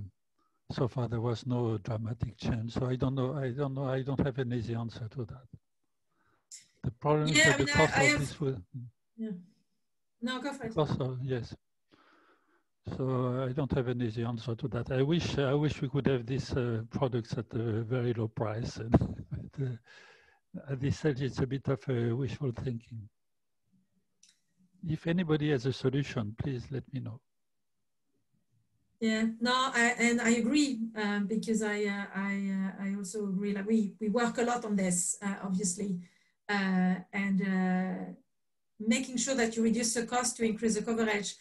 so far there was no dramatic change. So I don't know, I don't know, I don't have an easy answer to that. The problem yeah, is that I mean, the cost I, I of have, this will... Yeah. No, go for it. Also, yes. So I don't have an easy answer to that. I wish I wish we could have these uh, products at a very low price. But, uh, at this stage, it's a bit of a wishful thinking. If anybody has a solution, please let me know. Yeah, no, I, and I agree um, because I uh, I uh, I also agree. Like we we work a lot on this, uh, obviously, uh, and uh, making sure that you reduce the cost to increase the coverage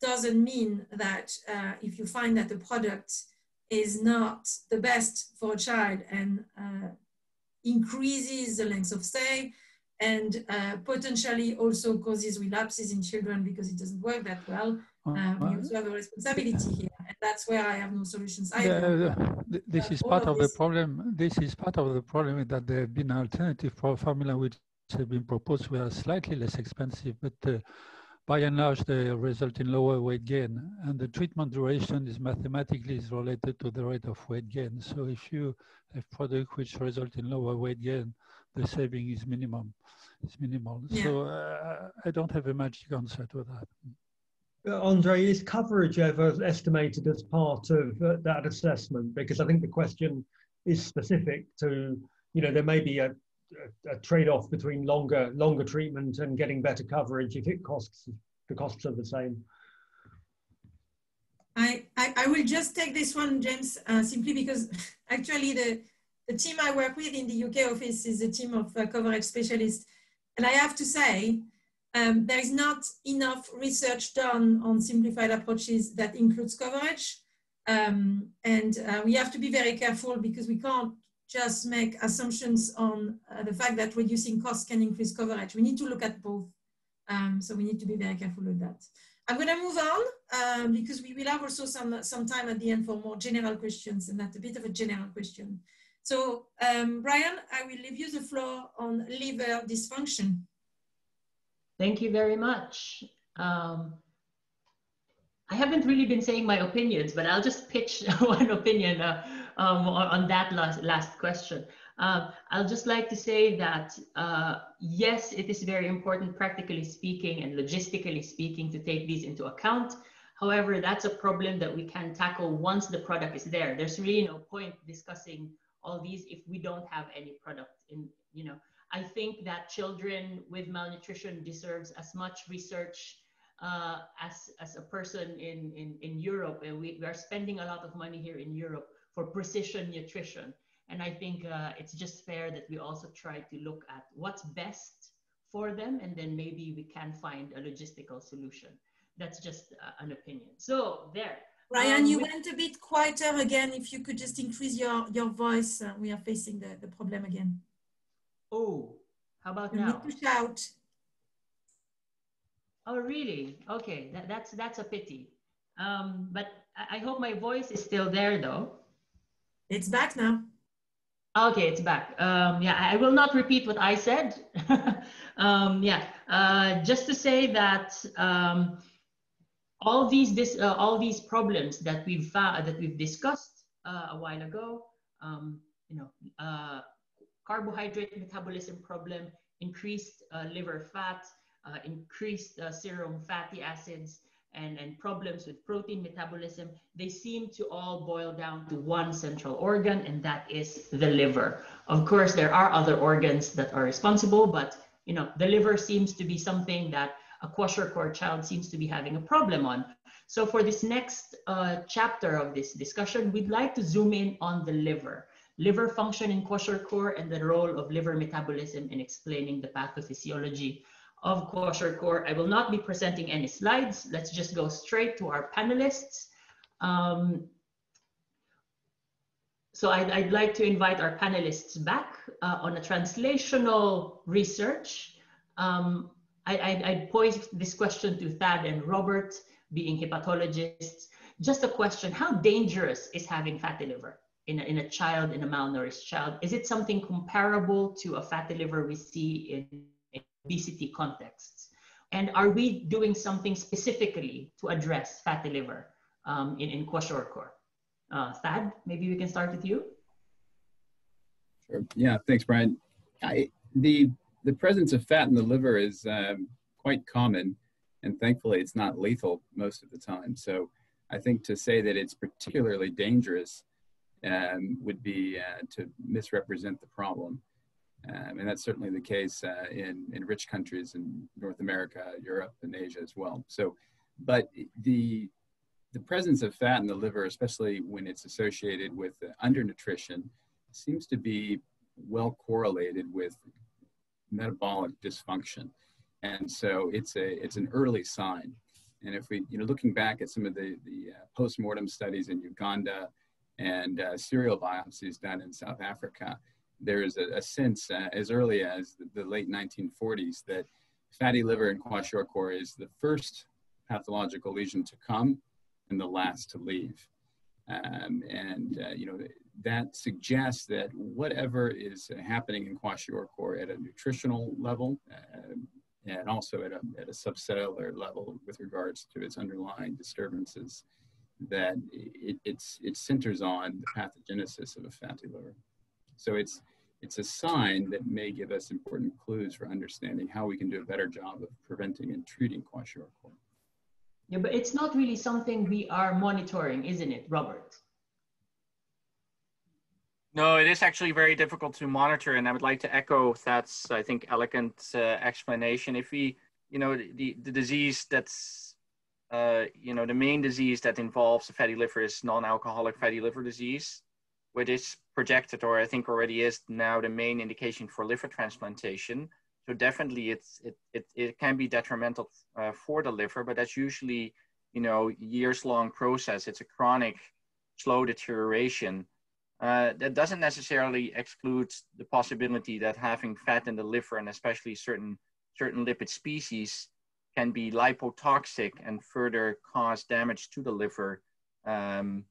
doesn't mean that uh, if you find that the product is not the best for a child and increases the length of stay and potentially also causes relapses in children because it doesn't work that well um, you also have a responsibility here, and that's where I have no solutions either. Yeah, this is part of, of the problem. This is part of the problem that there have been alternative for formula which have been proposed were slightly less expensive, but uh, by and large they result in lower weight gain. And the treatment duration is mathematically is related to the rate of weight gain. So if you have product which result in lower weight gain, the saving is minimum. It's minimal. Yeah. So uh, I don't have a magic answer to that. André, is coverage ever estimated as part of uh, that assessment? Because I think the question is specific to, you know, there may be a, a, a trade-off between longer longer treatment and getting better coverage if it costs the costs are the same. I, I, I will just take this one, James, uh, simply because actually the, the team I work with in the UK office is a team of uh, coverage specialists. And I have to say, um, there is not enough research done on simplified approaches that includes coverage. Um, and uh, we have to be very careful because we can't just make assumptions on uh, the fact that reducing costs can increase coverage. We need to look at both. Um, so we need to be very careful with that. I'm going to move on um, because we will have also some, some time at the end for more general questions and that's a bit of a general question. So um, Bryan, I will leave you the floor on liver dysfunction. Thank you very much. Um, I haven't really been saying my opinions, but I'll just pitch one opinion uh, um, on, that last, last question. Um, I'll just like to say that, uh, yes, it is very important, practically speaking and logistically speaking, to take these into account. However, that's a problem that we can tackle once the product is there. There's really no point discussing all these if we don't have any product in, you know, I think that children with malnutrition deserves as much research uh, as, as a person in, in, in Europe. And we, we are spending a lot of money here in Europe for precision nutrition. And I think uh, it's just fair that we also try to look at what's best for them, and then maybe we can find a logistical solution. That's just uh, an opinion. So there. Ryan, um, you went a bit quieter again. If you could just increase your, your voice, uh, we are facing the, the problem again. Oh, how about you now? need to shout. Oh, really? Okay, that, that's that's a pity. Um, but I, I hope my voice is still there, though. It's back now. Okay, it's back. Um, yeah, I will not repeat what I said. um, yeah, uh, just to say that um, all these this uh, all these problems that we've found that we've discussed uh, a while ago, um, you know, uh, carbohydrate metabolism problem, increased uh, liver fat, uh, increased uh, serum fatty acids, and, and problems with protein metabolism, they seem to all boil down to one central organ, and that is the liver. Of course, there are other organs that are responsible, but you know, the liver seems to be something that a kwashiorkor child seems to be having a problem on. So for this next uh, chapter of this discussion, we'd like to zoom in on the liver liver function in kwashiorkor and the role of liver metabolism in explaining the pathophysiology of kwashiorkor. I will not be presenting any slides. Let's just go straight to our panelists. Um, so I'd, I'd, like to invite our panelists back uh, on a translational research. Um, I, would pose this question to Thad and Robert, being hepatologists. Just a question, how dangerous is having fatty liver? In a, in a child, in a malnourished child? Is it something comparable to a fatty liver we see in, in obesity contexts? And are we doing something specifically to address fatty liver um, in, in kwashiorkor? Uh, Thad, maybe we can start with you. Sure. Yeah, thanks, Bryan. I, the, the presence of fat in the liver is um, quite common, and thankfully it's not lethal most of the time. So I think to say that it's particularly dangerous um, would be uh, to misrepresent the problem. Um, and that's certainly the case uh, in, in rich countries in North America, Europe, and Asia as well. So, but the, the presence of fat in the liver, especially when it's associated with undernutrition, seems to be well correlated with metabolic dysfunction. And so it's a it's an early sign. And if we, you know, looking back at some of the, the uh, post-mortem studies in Uganda and uh, serial biopsies done in South Africa, there is a, a sense uh, as early as the, the, late 1940s that fatty liver in kwashiorkor is the first pathological lesion to come and the last to leave. Um, and, uh, you know, that suggests that whatever is happening in kwashiorkor at a nutritional level, uh, and also at a, at a subcellular level with regards to its underlying disturbances, that it, it's, it centers on the pathogenesis of a fatty liver. So it's, it's a sign that may give us important clues for understanding how we can do a better job of preventing and treating kwashiorkor. Yeah, but it's not really something we are monitoring, isn't it, Robert? No, it is actually very difficult to monitor, and I would like to echo that's I think elegant uh, explanation. If we, you know, the the disease that's, uh, you know, the main disease that involves fatty liver is non-alcoholic fatty liver disease, which is projected, or I think already is now the main indication for liver transplantation. So definitely, it's it it, it can be detrimental uh, for the liver, but that's usually, you know, years long process. It's a chronic, slow deterioration uh, that doesn't necessarily exclude the possibility that having fat in the liver and especially certain certain lipid species can be lipotoxic and further cause damage to the liver. Um,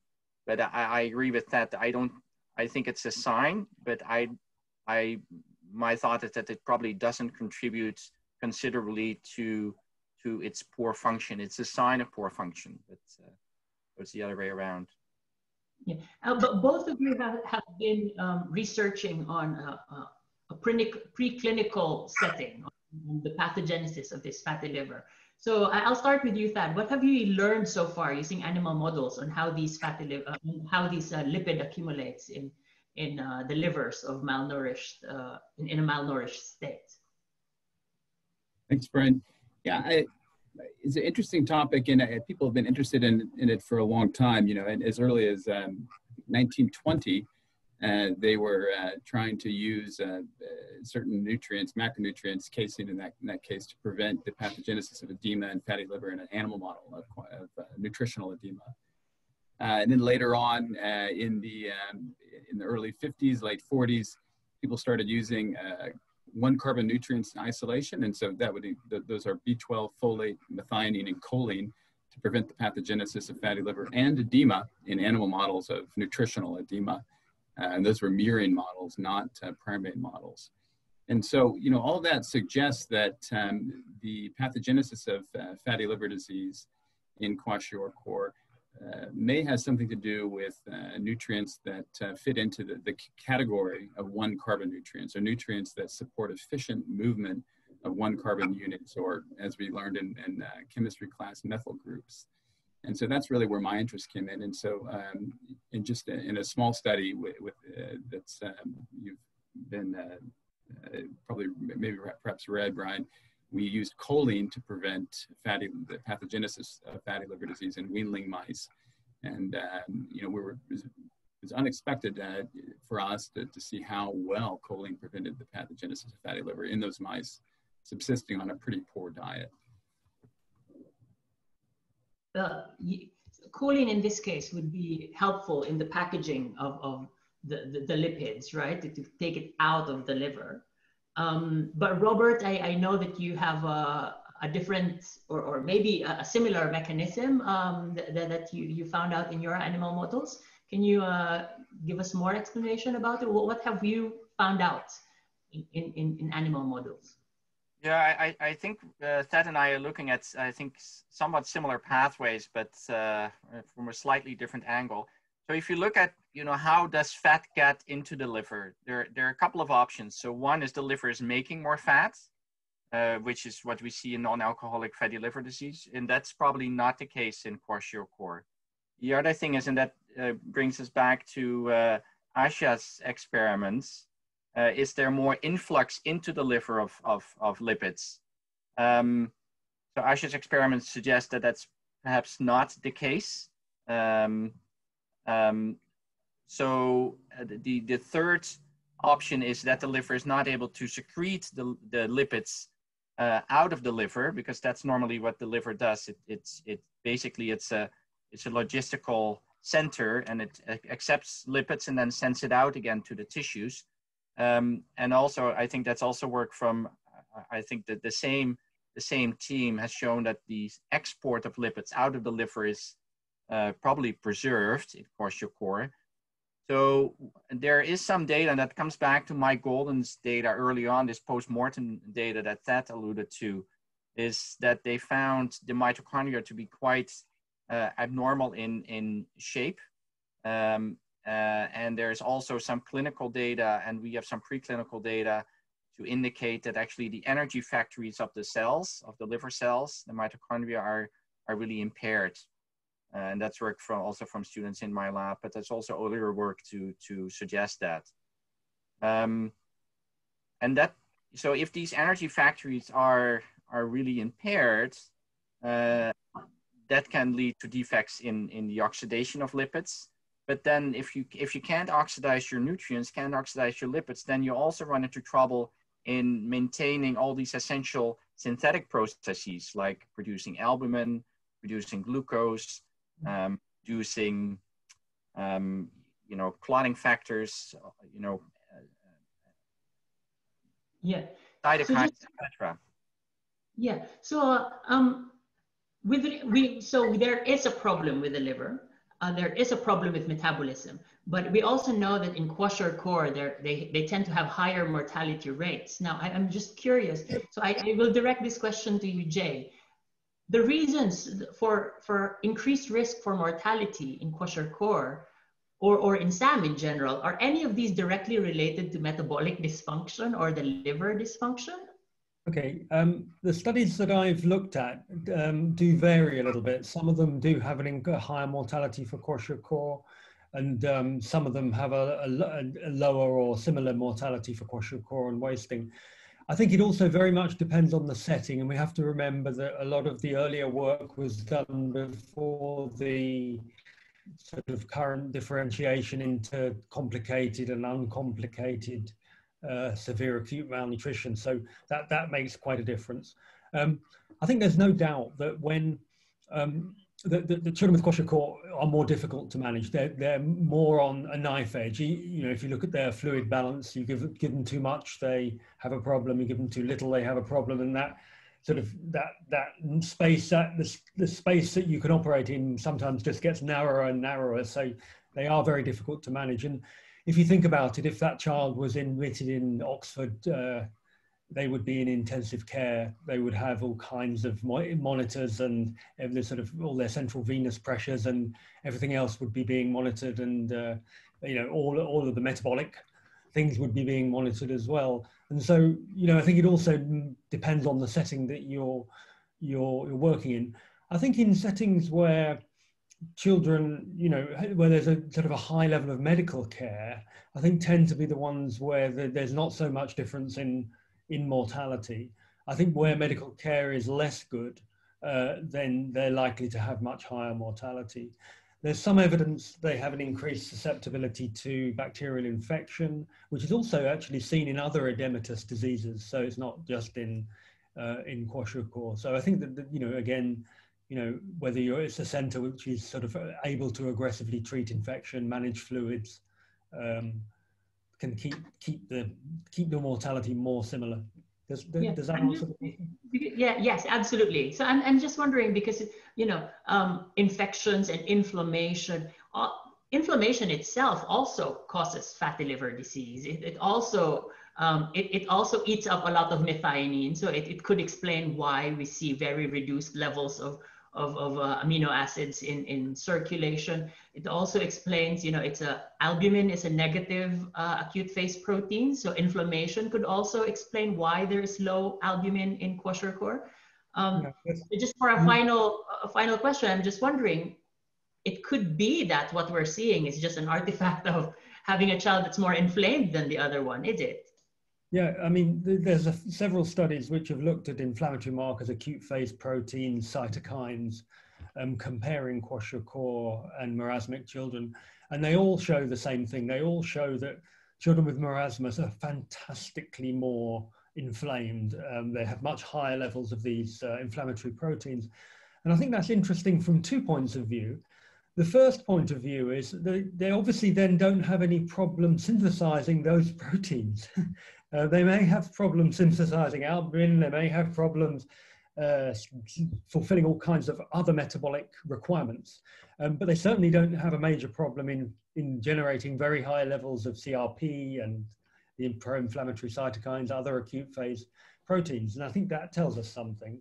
but I, I, agree with that. I don't. I think it's a sign, but I, I, my thought is that it probably doesn't contribute considerably to to its poor function. It's a sign of poor function, but uh, it's the other way around. Yeah, uh, but both of you have, have been um, researching on a, a, a preclinical setting the pathogenesis of this fatty liver. So I'll start with you, Thad. What have you learned so far using animal models on how these fatty liver, uh, how these uh, lipid accumulates in in uh, the livers of malnourished uh, in, in, a malnourished state? Thanks, Bryan. Yeah, I, it's an interesting topic, and uh, people have been interested in, in it for a long time. You know, and as early as um, 1920, uh, they were uh, trying to use uh, uh, certain nutrients, macronutrients, casein in that, in that case, to prevent the pathogenesis of edema and fatty liver in an animal model of, of uh, nutritional edema. and then later on, in the um, in the early 50s, late 40s, people started using one carbon nutrients in isolation. And so that would, those are B12, folate, methionine, and choline to prevent the pathogenesis of fatty liver and edema in animal models of nutritional edema. Uh, and those were murine models, not uh, primate models. And so, you know, all of that suggests that um, the pathogenesis of uh, fatty liver disease in kwashiorkor uh, may have something to do with uh, nutrients that uh, fit into the, the category of one carbon nutrients or nutrients that support efficient movement of one carbon units or as we learned in, in chemistry class methyl groups and so that's really where my interest came in and so um, in just a, in a small study with, with uh, that's um, you've been uh, probably maybe perhaps read Bryan we used choline to prevent fatty the pathogenesis of fatty liver disease in weanling mice, and um, you know we were it was, it was unexpected uh, for us to, to see how well choline prevented the pathogenesis of fatty liver in those mice subsisting on a pretty poor diet. Uh, choline in this case would be helpful in the packaging of, of the, the, the lipids, right? To, to take it out of the liver. Um, but Robert, I, I, know that you have a, a different or, or maybe a, a similar mechanism um, that, that you, you found out in your animal models. Can you uh, give us more explanation about it? What, what have you found out in, in, in animal models? Yeah, I, I think uh, Thad and I are looking at, I think, somewhat similar pathways, but uh, from a slightly different angle. So if you look at, you know, how does fat get into the liver? There, there are a couple of options. So one is the liver is making more fat, uh, which is what we see in non-alcoholic fatty liver disease. And that's probably not the case in kwashiorkor. The other thing is, and that uh, brings us back to uh, Asha's experiments, uh, is there more influx into the liver of, of, of lipids? Um, so Asha's experiments suggest that that's perhaps not the case. Um, um, so uh, the, the third option is that the liver is not able to secrete the, the lipids uh, out of the liver because that's normally what the liver does. It, it's it basically it's a it's a logistical center and it accepts lipids and then sends it out again to the tissues. Um, and also, I think that's also work from I think that the same the same team has shown that the export of lipids out of the liver is uh, probably preserved in core So there is some data that comes back to Mike Golden's data early on, this post-mortem data that Thad alluded to, is that they found the mitochondria to be quite uh, abnormal in, in shape. Um, and there's also some clinical data, and we have some preclinical data to indicate that actually the energy factories of the cells, of the liver cells, the mitochondria are, are really impaired and that's work from also from students in my lab, but that's also earlier work to to suggest that. Um, and that so if these energy factories are are really impaired, uh, that can lead to defects in in the oxidation of lipids. But then if you if you can't oxidize your nutrients, can't oxidize your lipids, then you also run into trouble in maintaining all these essential synthetic processes like producing albumin, producing glucose, um, using, um, you know, clotting factors, you know, yeah, cytokines, so etc. Yeah. So, uh, um, with we so there is a problem with the liver. Uh, there is a problem with metabolism, but we also know that in kwashiorkor, they they tend to have higher mortality rates. Now, I, am just curious. So I, I will direct this question to you, Jay the reasons for, for increased risk for mortality in kwashiorkor or, or in SAM in general, are any of these directly related to metabolic dysfunction or the liver dysfunction? Okay, um, the studies that I've looked at um, do vary a little bit. Some of them do have an, a higher mortality for kwashiorkor, and um, some of them have a, a, a, lower or similar mortality for kwashiorkor and wasting. I think it also very much depends on the setting, and we have to remember that a lot of the earlier work was done before the sort of current differentiation into complicated and uncomplicated uh, severe acute malnutrition. So that, that makes quite a difference. Um, I think there's no doubt that when um, the, the, the, children with kwashiorkor are more difficult to manage. They're, they're more on a knife edge. You, you, know, if you look at their fluid balance, you give, give them too much, they have a problem. You give them too little, they have a problem. And that sort of that that space, that the, the space that you can operate in sometimes just gets narrower and narrower. So they are very difficult to manage. And if you think about it, if that child was admitted in Oxford uh, they would be in intensive care. They would have all kinds of monitors and the sort of all their central venous pressures and everything else would be being monitored, and uh, you know all all of the metabolic things would be being monitored as well. And so you know I think it also depends on the setting that you're you're, you're working in. I think in settings where children, you know, where there's a sort of a high level of medical care, I think tend to be the ones where the, there's not so much difference in in mortality. I think where medical care is less good, uh, then they're likely to have much higher mortality. There's some evidence they have an increased susceptibility to bacterial infection, which is also actually seen in other edematous diseases. So it's not just in uh, in kwashiorkor. So I think that, you know again, you know whether you're it's a centre which is sort of able to aggressively treat infection, manage fluids, um, can keep keep the keep the mortality more similar. Does, yeah. does that answer Yeah, yes, absolutely. So I'm, I'm just wondering because, you know, um, infections and inflammation, uh, inflammation itself also causes fatty liver disease. It, it also, um, it, it also eats up a lot of methionine. So it, it could explain why we see very reduced levels of of, of uh, amino acids in, in circulation. It also explains, you know, it's a albumin is a negative uh, acute phase protein. So inflammation could also explain why there is low albumin in kwashiorkor. Um, yeah, just for a final, a final question, I'm just wondering, it could be that what we're seeing is just an artifact of having a child that's more inflamed than the other one, is it? Yeah, I mean, there's a, several studies which have looked at inflammatory markers, acute phase proteins, cytokines, um, comparing kwashiorkor and marasmic children. And they all show the same thing. They all show that children with marasmus are fantastically more inflamed. Um, they have much higher levels of these uh, inflammatory proteins. And I think that's interesting from two points of view. The first point of view is that they obviously then don't have any problem synthesizing those proteins. Uh, they may have problems synthesizing albumin, they may have problems uh, fulfilling all kinds of other metabolic requirements. Um, but they certainly don't have a major problem in, in generating very high levels of CRP and the pro-inflammatory cytokines, other acute phase proteins. And I think that tells us something.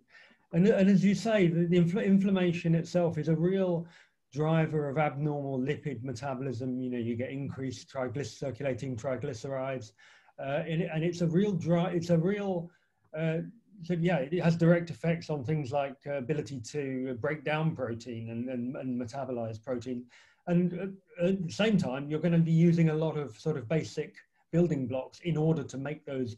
And, and as you say, the, the infl inflammation itself is a real driver of abnormal lipid metabolism. You know, you get increased triglyc circulating triglycerides, uh, and, and, it's a real dry, it's a real uh, so yeah, it has direct effects on things like uh, ability to break down protein and, and, and metabolize protein. And at the same time, you're going to be using a lot of sort of basic building blocks in order to make those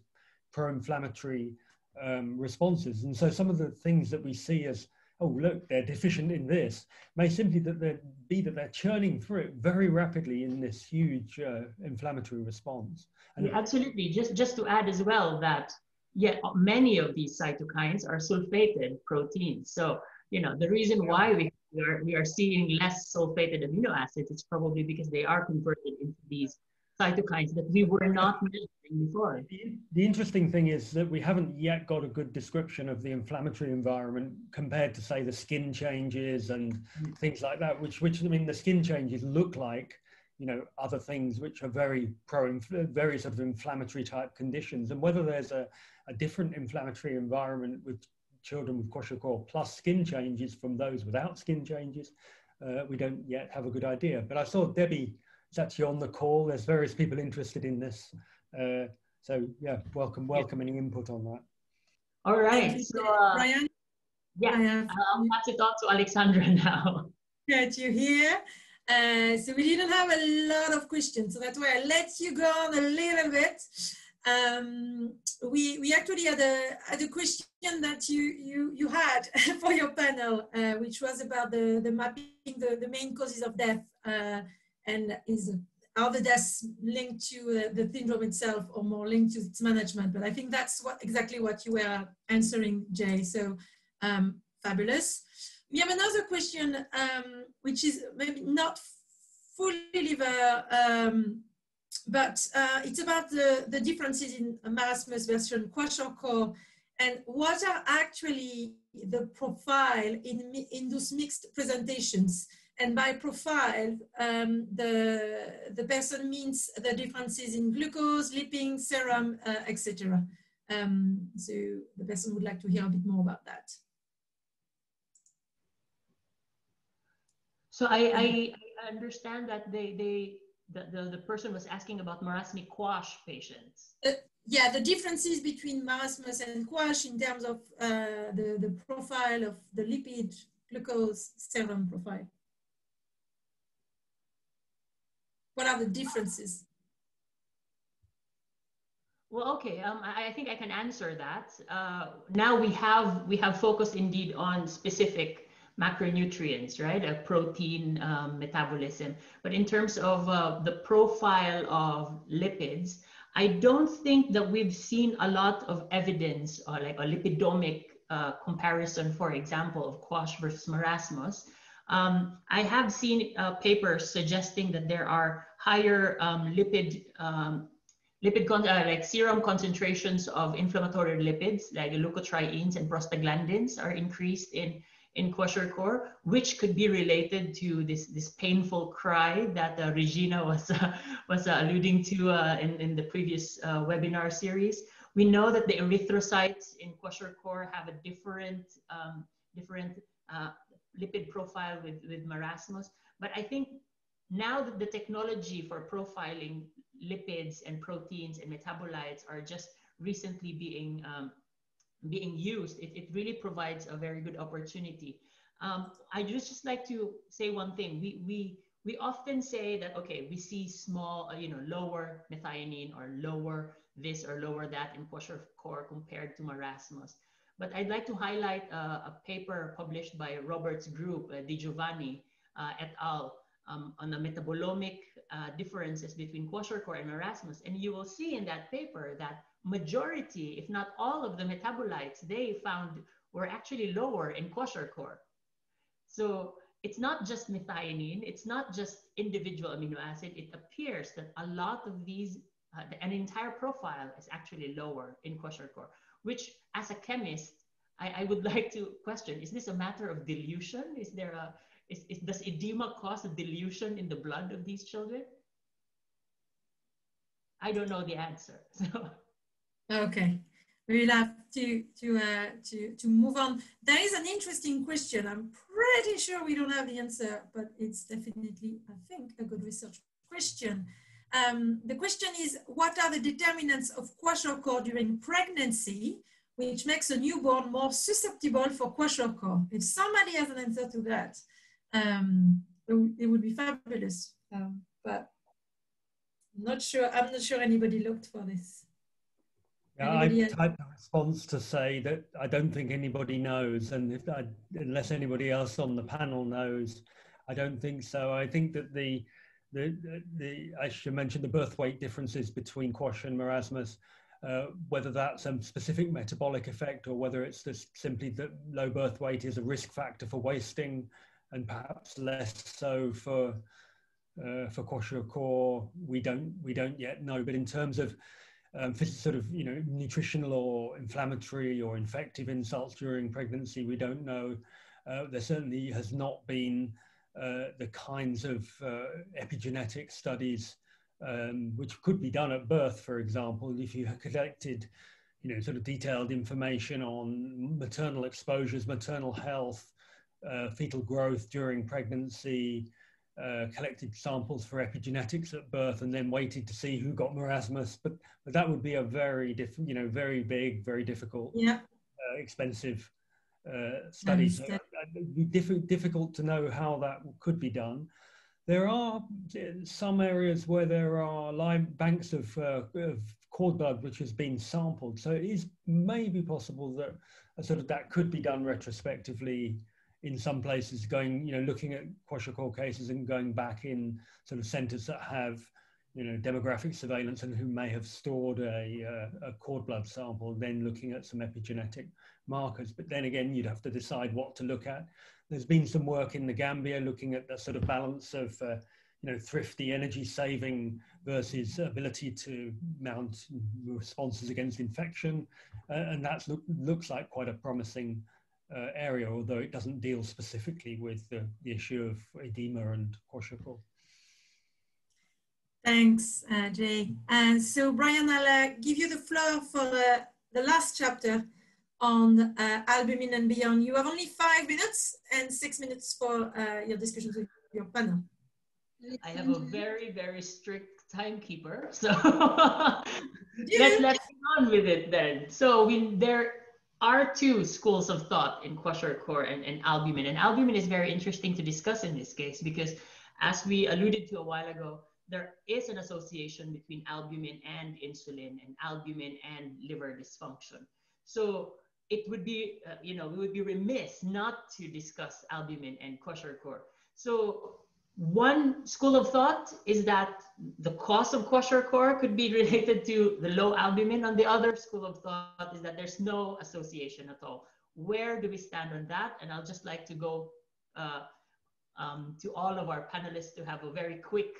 pro-inflammatory um, responses. And so some of the things that we see as, oh, look, they're deficient in this, may simply that they be that they're churning through it very rapidly in this huge uh, inflammatory response. And yeah, absolutely. Just, just to add as well that yet many of these cytokines are sulfated proteins. So, you know, the reason why we, we, are, we are seeing less sulfated amino acids is probably because they are converted into these cytokines that we were not measuring before. The, the interesting thing is that we haven't yet got a good description of the inflammatory environment compared to, say, the skin changes and mm. things like that, which, which I mean, the skin changes look like you know other things which are very pro very sort of inflammatory type conditions and whether there's a, a different inflammatory environment with children with kwashiorkor plus skin changes from those without skin changes uh, we don't yet have a good idea but i saw debbie is actually on the call. There's various people interested in this. Uh, so yeah welcome welcome any input on that. All right so uh, Bryan? yeah i'll pass it on to alexandra now. Good you hear uh, so we didn't have a lot of questions, so that's why I let you go on a little bit. Um, we, we actually had a, had a question that you, you, you had for your panel, uh, which was about the, the mapping the, the main causes of death uh, and is the deaths linked to uh, the syndrome itself or more linked to its management? But I think that's what exactly what you were answering, Jay. So um, fabulous we have another question, um, which is maybe not fully liver, um, but uh, it's about the, the differences in marasmus version kwashiorkor and what are actually the profile in, in those mixed presentations. And by profile, um, the, the person means the differences in glucose, liping, serum, uh, etc. Um, so the person would like to hear a bit more about that. So I, I, I understand that they, they the, the, the, person was asking about marasmic kwash patients. Uh, yeah, the differences between marasmus and kwash in terms of uh, the, the profile of the lipid glucose serum profile. What are the differences? Well, okay, um, I, think I can answer that. Uh, now we have we have focused indeed on specific macronutrients, right? A protein um, metabolism. But in terms of uh, the profile of lipids, I don't think that we've seen a lot of evidence or like a lipidomic uh, comparison, for example, of kwash versus marasmus. Um, I have seen uh, papers suggesting that there are higher um, lipid um, lipid uh, like serum concentrations of inflammatory lipids like leukotrienes and prostaglandins are increased in in kwashiorkor, which could be related to this, this painful cry that uh, Regina was, uh, was uh, alluding to uh, in, in the previous uh, webinar series. We know that the erythrocytes in kwashiorkor have a different, um, different lipid profile with, with marasmus, but I think now that the technology for profiling lipids and proteins and metabolites are just recently being um, being used, it, it really provides a very good opportunity. Um, I just just like to say one thing. We we we often say that okay, we see small, uh, you know, lower methionine or lower this or lower that in kwashiorkor compared to marasmus. But I'd like to highlight uh, a paper published by Robert's group, uh, Di Giovanni uh, et al., um, on the metabolomic uh, differences between kwashiorkor and marasmus. And you will see in that paper that majority, if not all of the metabolites they found were actually lower in kwashiorkor. So it's not just methionine, it's not just individual amino acid. It appears that a lot of these, uh, an entire profile is actually lower in kwashiorkor, which as a chemist, I, I, would like to question, is this a matter of dilution? Is there a, is, is, does edema cause a dilution in the blood of these children? I don't know the answer. So. Okay, we'll have to to uh, to to move on. There is an interesting question. I'm pretty sure we don't have the answer, but it's definitely, I think, a good research question. Um, the question is, what are the determinants of kwashiorkor during pregnancy, which makes a newborn more susceptible for kwashiorkor? If somebody has an answer to that, um, it would be fabulous. Um, but I'm not sure. I'm not sure anybody looked for this. Yeah, I typed a response to say that I don't think anybody knows, and if I, unless anybody else on the panel knows, I don't think so. I think that the the, the, the I should mention the birth weight differences between kwash and marasmus, uh, whether that's a specific metabolic effect or whether it's just simply that low birth weight is a risk factor for wasting, and perhaps less so for uh, for kwashiorkor, Core. we don't we don't yet know. But in terms of um, sort of you know nutritional or inflammatory or infective insults during pregnancy, we don't know. Uh, there certainly has not been uh, the kinds of uh, epigenetic studies um, which could be done at birth, for example, if you collected, you know, sort of detailed information on maternal exposures, maternal health, uh, fetal growth during pregnancy, uh, collected samples for epigenetics at birth and then waited to see who got marasmus. But but that would be a very diff, you know, very big, very difficult, yeah, uh, expensive uh, study. So uh, diff- difficult to know how that could be done. There are uh, some areas where there are live banks of, uh, of cord blood which has been sampled. So it is maybe possible that sort of that could be done retrospectively in some places going, you know, looking at kwashiorkor cases and going back in sort of centers that have, you know, demographic surveillance and who may have stored a, uh, a cord blood sample, then looking at some epigenetic markers. But then again, you'd have to decide what to look at. There's been some work in the Gambia looking at the sort of balance of, uh, you know, thrifty energy saving versus ability to mount responses against infection. Uh, and that look, looks like quite a promising uh, area, although it doesn't deal specifically with the, the issue of edema and kwashiorkor. Thanks, uh, Jay. And so, Bryan, I'll uh, give you the floor for uh, the last chapter on uh, albumin and beyond. You have only five minutes and six minutes for uh, your discussions with your panel. I have a very, very strict timekeeper, so let's let's get on with it then. So we there are two schools of thought in kwashiorkor and, and albumin. And albumin is very interesting to discuss in this case because as we alluded to a while ago, there is an association between albumin and insulin and albumin and liver dysfunction. So it would be, uh, you know, we would be remiss not to discuss albumin and kwashiorkor. So one school of thought is that the cost of kwashiorkor could be related to the low albumin. And the other school of thought is that there's no association at all. Where do we stand on that? And I'll just like to go uh, um, to all of our panelists to have a very quick,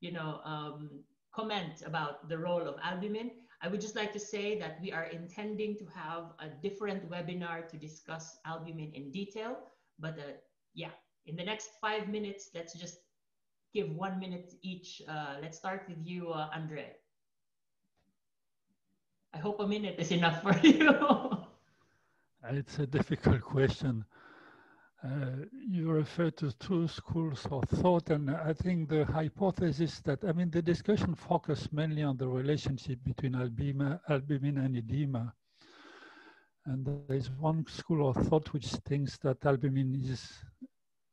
you know, um, comment about the role of albumin. I would just like to say that we are intending to have a different webinar to discuss albumin in detail. But uh, yeah, in the next five minutes, let's just give one minute each. Uh, let's start with you, uh, Andre. I hope a minute is enough for you. it's a difficult question. Uh, you refer to two schools of thought, and I think the hypothesis that, I mean, the discussion focused mainly on the relationship between albumin, albumin and edema. And there is one school of thought which thinks that albumin is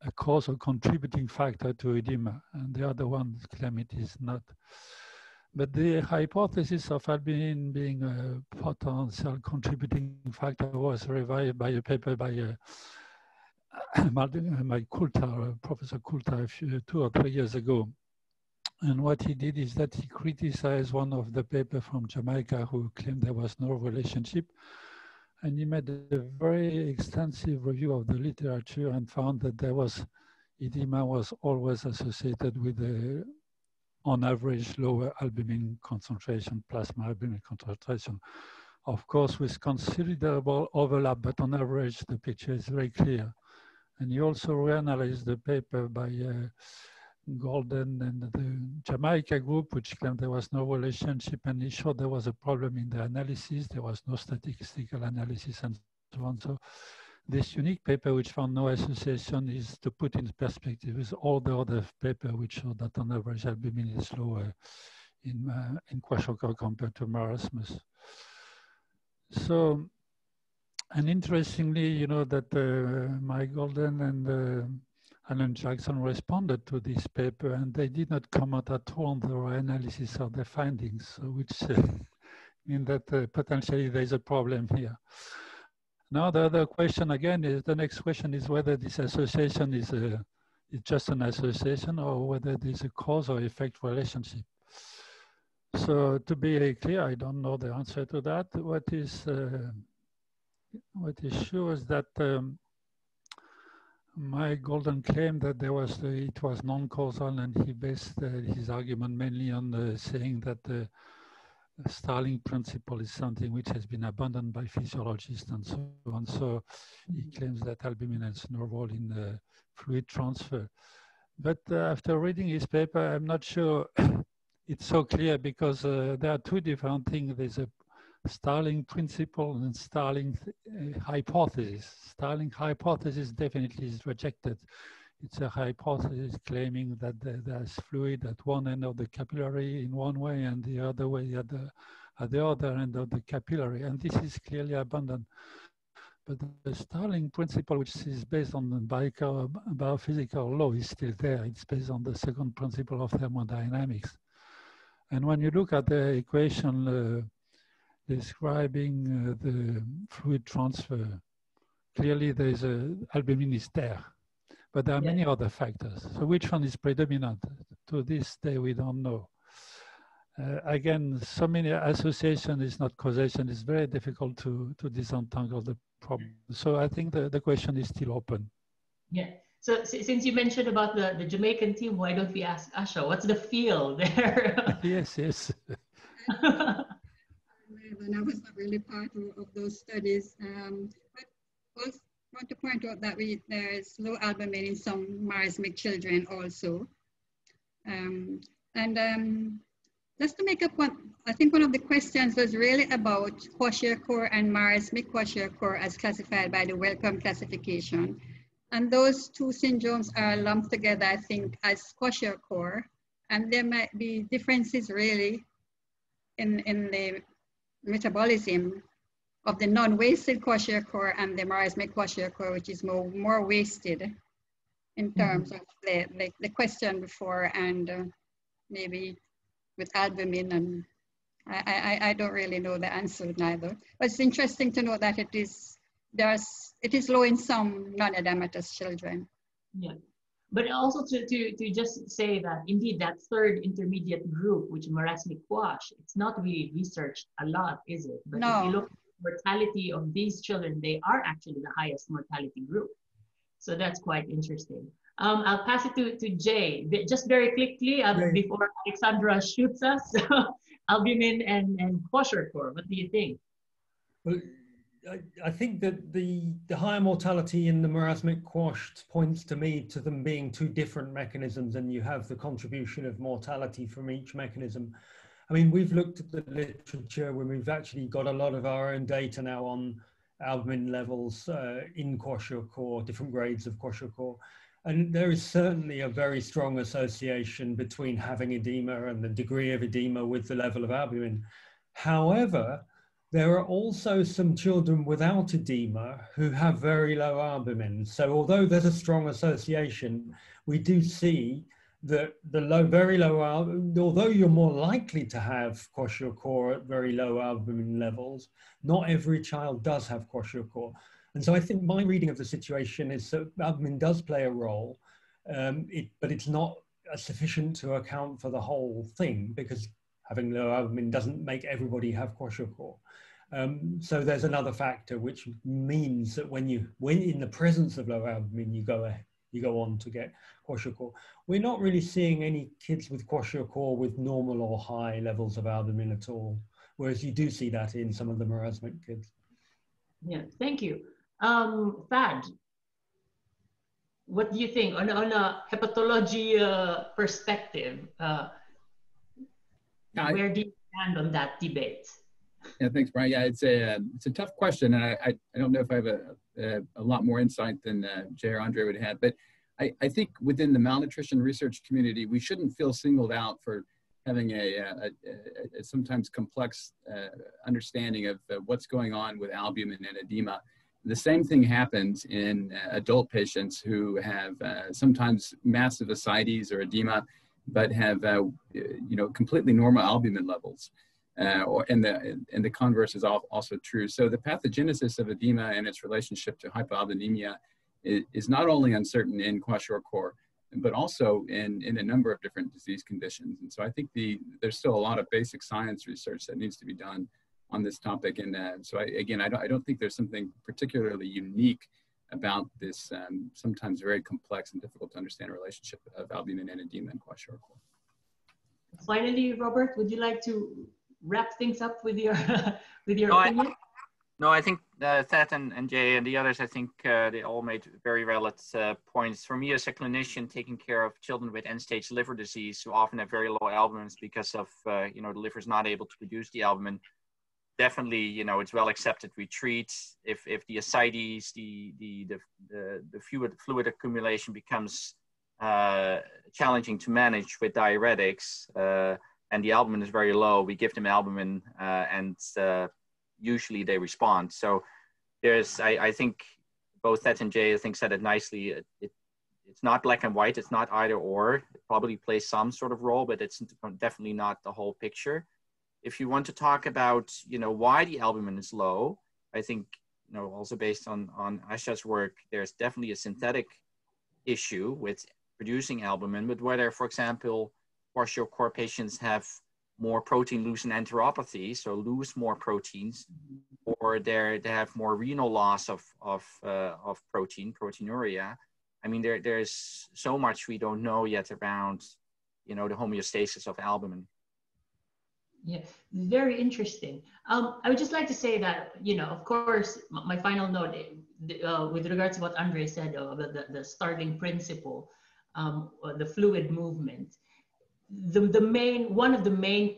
a cause or contributing factor to edema, and the other one claim it is not. but the hypothesis of albumin being a potential contributing factor was revived by a paper by uh, my Coulthard, Professor Coulthard, two or three years ago. And what he did is that he criticized one of the paper from Jamaica who claimed there was no relationship. And he made a very extensive review of the literature and found that there was edema was always associated with a on average lower albumin concentration, plasma albumin concentration. Of course, with considerable overlap, but on average, the picture is very clear. And he also reanalyzed the paper by uh, Golden and the Jamaica group, which claimed there was no relationship, and he showed there was a problem in the analysis. There was no statistical analysis and so on. So this unique paper, which found no association, is to put in perspective with all the other paper which showed that on average albumin is lower in, uh, in kwashiorkor compared to marasmus. So, and interestingly, you know, that uh, Golden and uh, Alan Jackson responded to this paper and they did not comment at all on the analysis of the findings, which uh, mean that uh, potentially there's a problem here. Now the other question again is, the next question is whether this association is, a, is just an association or whether there's a cause or effect relationship. So to be clear, I don't know the answer to that. What is, uh, what is sure is that um, Mike Golden claim that there was uh, it was non-causal and he based uh, his argument mainly on uh, saying that the Starling principle is something which has been abandoned by physiologists and so on. So he mm-hmm. claims that albumin has no role in the fluid transfer. But uh, after reading his paper, I'm not sure it's so clear because uh, there are two different things. There's a Starling principle and Starling uh, hypothesis. Starling hypothesis definitely is rejected it's a hypothesis claiming that there's fluid at one end of the capillary in one way and the other way at the, at the other end of the capillary. And this is clearly abundant. But the Starling principle, which is based on the biophysical law, is still there. It's based on the second principle of thermodynamics. And when you look at the equation uh, describing uh, the fluid transfer, clearly there is a albumin is there. But there are yeah. many other factors. So which one is predominant? To this day, we don't know. Uh, again, so many association is not causation. It's very difficult to, to disentangle the problem. So I think the, the question is still open. Yeah. So since you mentioned about the, the Jamaican team, why don't we ask Asha, what's the feel there? yes, yes. I was not really part of, those studies. Um, but also, want to point out that we, there is low albumin in some marasmic children also. Um, and um, just to make up one, I think one of the questions was really about kwashiorkor and marasmic kwashiorkor as classified by the Wellcome classification. And those two syndromes are lumped together, I think, as kwashiorkor. And there might be differences really in, in the metabolism of the non-wasted kwashiorkor core and the marasmic kwashiorkor, core, which is more, more wasted in mm-hmm. terms mm -hmm. of the, the, the, question before and uh, maybe with albumin and I, I, I don't really know the answer neither. But it's interesting to know that it is there's it is low in some non-edematous children. Yeah. But also to, to, to just say that indeed that third intermediate group, which marasmic kwash, it's not really researched a lot, is it? But no. if you look at mortality of these children, they are actually the highest mortality group. So that's quite interesting. Um, I'll pass it to, to Jay. Just very quickly uh, before Alexandra shoots us, albumin and, and kwashiorkor, what do you think? Well, I, I, think that the, the higher mortality in the marasmic quashed points to me to them being two different mechanisms and you have the contribution of mortality from each mechanism. I mean, we've looked at the literature when we've actually got a lot of our own data now on albumin levels uh, in kwashiorkor, different grades of kwashiorkor. And there is certainly a very strong association between having edema and the degree of edema with the level of albumin. However, there are also some children without edema who have very low albumin. So although there's a strong association, we do see that the low, very low, albumin, although you're more likely to have kwashiorkor at very low albumin levels, not every child does have kwashiorkor. And so I think my reading of the situation is that albumin does play a role, um, it, but it's not sufficient to account for the whole thing because having low albumin doesn't make everybody have kwashiorkor. Um, so there's another factor which means that when you, when in the presence of low albumin, you go you go on to get kwashiorkor. We're not really seeing any kids with kwashiorkor with normal or high levels of albumin at all, whereas you do see that in some of the marasmic kids. Yeah, thank you. Um, what do you think on, on a hepatology uh, perspective? Uh, where do you stand on that debate? Yeah, thanks, Bryan. Yeah, it's a uh, it's a tough question, and I, I, I don't know if I have a, a, a lot more insight than uh, Jay or Andre would have, but I, I think within the malnutrition research community, we shouldn't feel singled out for having a, a, a sometimes complex uh, understanding of uh, what's going on with albumin and edema. The same thing happens in uh, adult patients who have uh, sometimes massive ascites or edema, but have uh, you know completely normal albumin levels uh, or, and, the, and the converse is also true. So the pathogenesis of edema and its relationship to hypoalbuminemia is, not only uncertain in kwashiorkor, but also in, in a number of different disease conditions. And so I think the, there's still a lot of basic science research that needs to be done on this topic. And uh, so I, again, I don't, I don't think there's something particularly unique about this um, sometimes very complex and difficult to understand relationship of albumin and edema and kwashiorkor. Finally, Robert, would you like to wrap things up with your with your no, opinion? I, no, I think uh, Thad and, and Jay and the others, I think uh, they all made very valid uh, points. For me as a clinician taking care of children with end-stage liver disease who often have very low albumins because of, uh, you know, the liver is not able to produce the albumin, definitely, you know, it's well accepted we treat. If, if the ascites, the, the, the, the, fluid, fluid accumulation becomes uh, challenging to manage with diuretics, uh, and the albumin is very low, we give them albumin uh, and uh, usually they respond. So there's, I, I think both Thad and Jay, I think said it nicely. It, it, it's not black and white. It's not either or. It probably plays some sort of role, but it's definitely not the whole picture. If you want to talk about, you know, why the albumin is low, I think, you know, also based on, on Asha's work, there's definitely a synthetic issue with producing albumin, but whether, for example, partial core patients have more protein losing enteropathy, so lose more proteins, or they they have more renal loss of of uh, of protein, proteinuria. I mean, there there's so much we don't know yet around, you know, the homeostasis of albumin. Yeah, very interesting. Um, I would just like to say that, you know, of course, my final note uh, with regards to what Andre said about the, the Starling principle, um, the fluid movement the, the main, one of the main,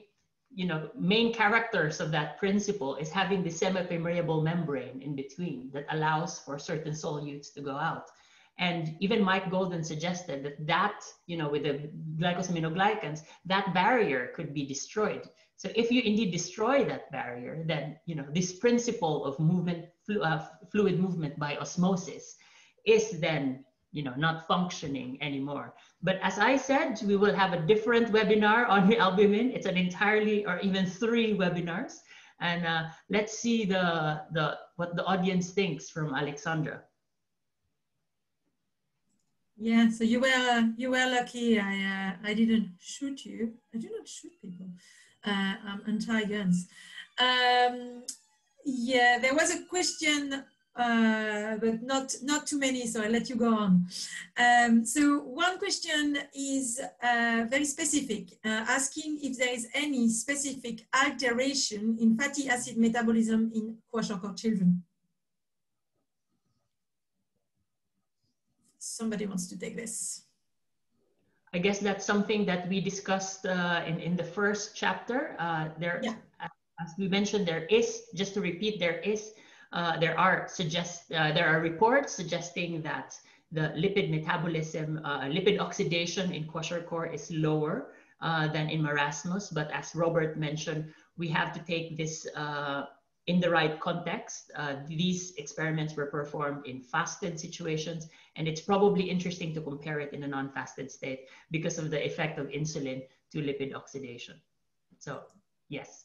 you know, main characters of that principle is having the semi-permeable membrane in between that allows for certain solutes to go out. And even Mike Golden suggested that that, you know, with the glycosaminoglycans, that barrier could be destroyed. So if you indeed destroy that barrier, then, you know, this principle of movement, flu uh, fluid movement by osmosis is then you know, not functioning anymore. But as I said, we will have a different webinar on the albumin. It's an entirely, or even three webinars. And uh, let's see the, the, what the audience thinks from Alexandra. Yeah, so you were you were lucky. I uh, I didn't shoot you. I do not shoot people. Uh, I'm anti-guns. Um, yeah, there was a question uh, but not not too many, so I'll let you go on. Um, so one question is uh, very specific, uh, asking if there is any specific alteration in fatty acid metabolism in kwashiorkor children. Somebody wants to take this. I guess that's something that we discussed uh, in, in the first chapter. Uh, there, yeah. as we mentioned, there is, just to repeat, there is uh, there are suggest uh, there are reports suggesting that the lipid metabolism, uh, lipid oxidation in kwashiorkor is lower uh, than in marasmus. But as Robert mentioned, we have to take this uh, in the right context. Uh, these experiments were performed in fasted situations, and it's probably interesting to compare it in a non-fasted state because of the effect of insulin to lipid oxidation. So, yes.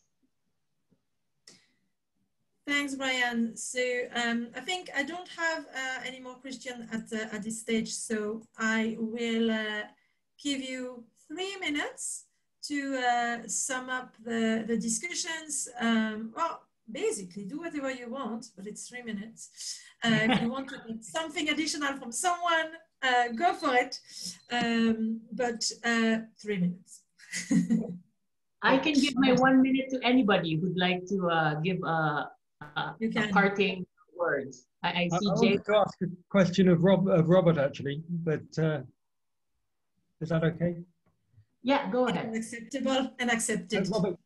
Thanks, Bryan. So um, I think I don't have uh, any more questions at, uh, at this stage, so I will uh, give you three minutes to uh, sum up the, the discussions. Um, well, basically do whatever you want, but it's three minutes. Uh, if you want to get something additional from someone, uh, go for it. Um, but uh, three minutes. I can give my one minute to anybody who'd like to uh, give a, a, a, parting words. I, I see I, I Jay. to ask a question of, Rob, of Robert actually, but uh, is that okay? Yeah, go ahead. Acceptable and accepted. Uh, Robert,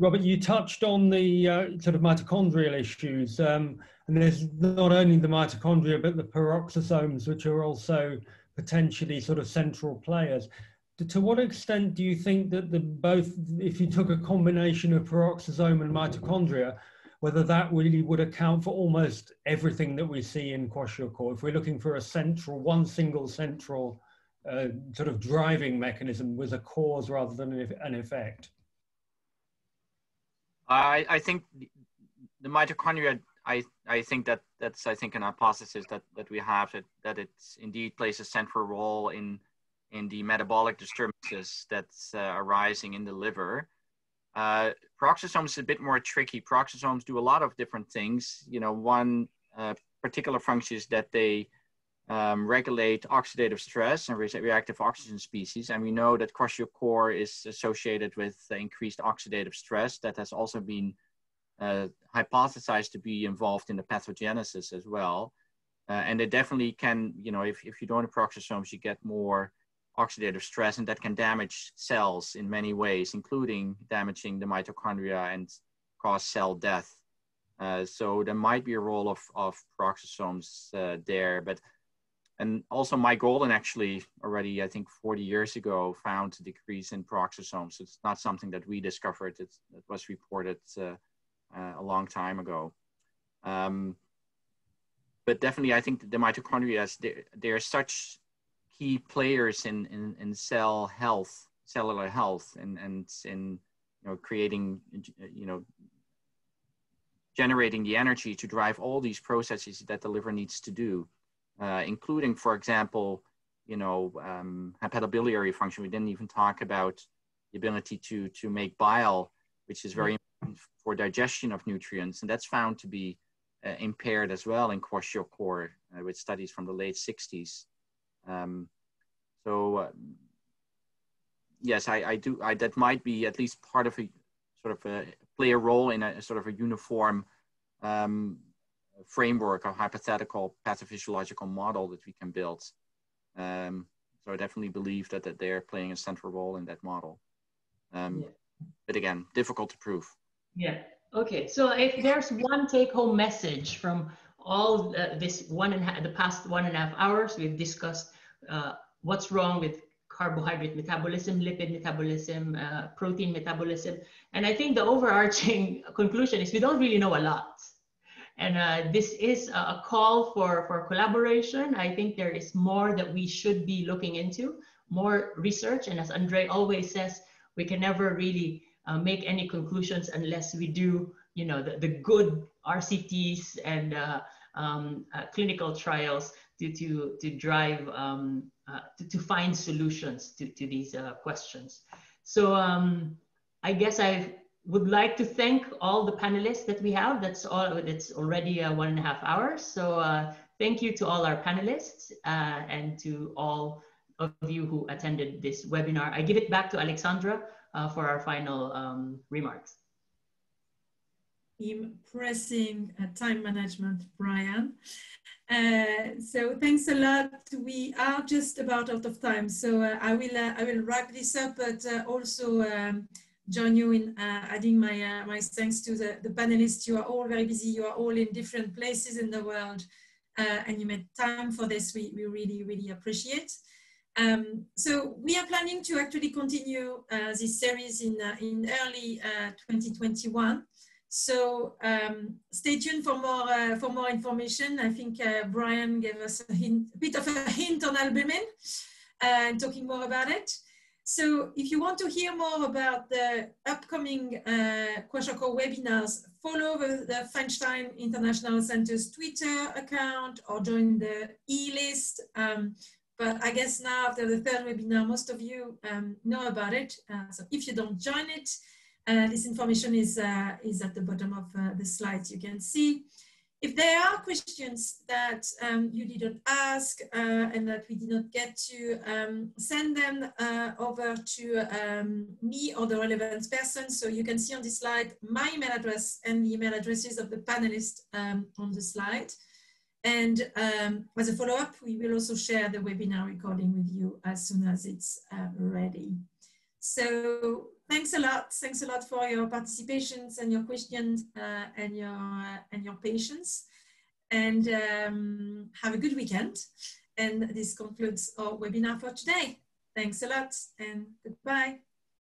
Robert, you touched on the uh, sort of mitochondrial issues, um, and there's not only the mitochondria, but the peroxisomes, which are also potentially sort of central players. To, to what extent do you think that the both, if you took a combination of peroxisome and mitochondria, whether that really would account for almost everything that we see in kwashiorkor, if we're looking for a central, one single central uh, sort of driving mechanism was a cause rather than an effect? I, I think the mitochondria, I, I think that that's, I think, an hypothesis that, that we have that, that it indeed plays a central role in, in the metabolic disturbances that's uh, arising in the liver. Uh, peroxisomes is a bit more tricky. Peroxisomes do a lot of different things. You know, one uh, particular function is that they um, regulate oxidative stress and reactive oxygen species. And we know that kwashiorkor is associated with increased oxidative stress that has also been uh, hypothesized to be involved in the pathogenesis as well. Uh, and it definitely can, you know, if, if you don't have peroxisomes, you get more oxidative stress and that can damage cells in many ways, including damaging the mitochondria and cause cell death. Uh, so there might be a role of, of peroxisomes uh, there, but and also Mike Golden actually already, I think 40 years ago, found a decrease in peroxisomes. It's not something that we discovered. It's, it was reported uh, uh, a long time ago. Um, but definitely, I think the mitochondria, they're, they're such key players in, in, in cell health, cellular health, and, and in you know, creating, you know, generating the energy to drive all these processes that the liver needs to do uh, including, for example, you know, um, hepatobiliary function. We didn't even talk about the ability to, to make bile, which is very important for digestion of nutrients. And that's found to be uh, impaired as well in kwashiorkor uh, with studies from the late 60s. Um, so, uh, yes, I, I do, I, that might be at least part of a sort of a, play a role in a, a sort of a uniform um, framework or hypothetical pathophysiological model that we can build. Um, so I definitely believe that, that they're playing a central role in that model. Um, yeah. But again, difficult to prove. Yeah. Okay. So if there's one take-home message from all uh, this one and half, the past one and a half hours, we've discussed uh, what's wrong with carbohydrate metabolism, lipid metabolism, uh, protein metabolism. And I think the overarching conclusion is we don't really know a lot. And uh, this is a call for, for collaboration. I think there is more that we should be looking into, more research. And as Andre always says, we can never really uh, make any conclusions unless we do, you know, the, the good RCTs and uh, um, uh, clinical trials to, to, to drive, um, uh, to, to find solutions to, to these uh, questions. So um, I guess I've would like to thank all the panelists that we have. That's all. It's already uh, one and a half hours. So uh, thank you to all our panelists uh, and to all of you who attended this webinar. I give it back to Alexandra uh, for our final um, remarks. Impressing uh, time management, Bryan. So thanks a lot. We are just about out of time, so I will I will wrap this up, but also. Um, join you in adding my, uh, my thanks to the, the panelists. You are all very busy. You are all in different places in the world uh, and you made time for this. We, we really, really appreciate. Um, so we are planning to actually continue uh, this series in, uh, in early uh, 2021. So um, stay tuned for more uh, for more information. I think Bryan gave us a, hint, a bit of a hint on albumin and talking more about it. So if you want to hear more about the upcoming uh, webinars, follow the, the Feinstein International Center's Twitter account or join the e-list. Um, but I guess now after the third webinar, most of you um, know about it. Uh, so if you don't join it, uh, this information is, uh, is at the bottom of uh, the slides you can see. If there are questions that um, you didn't ask uh, and that we did not get to, um, send them uh, over to um, me or the relevant person. So you can see on this slide my email address and the email addresses of the panelists um, on the slide. And um, as a follow-up, we will also share the webinar recording with you as soon as it's uh, ready. So thanks a lot. Thanks a lot for your participations and your questions uh, and your uh, and your patience. And um, have a good weekend. And this concludes our webinar for today. Thanks a lot and goodbye.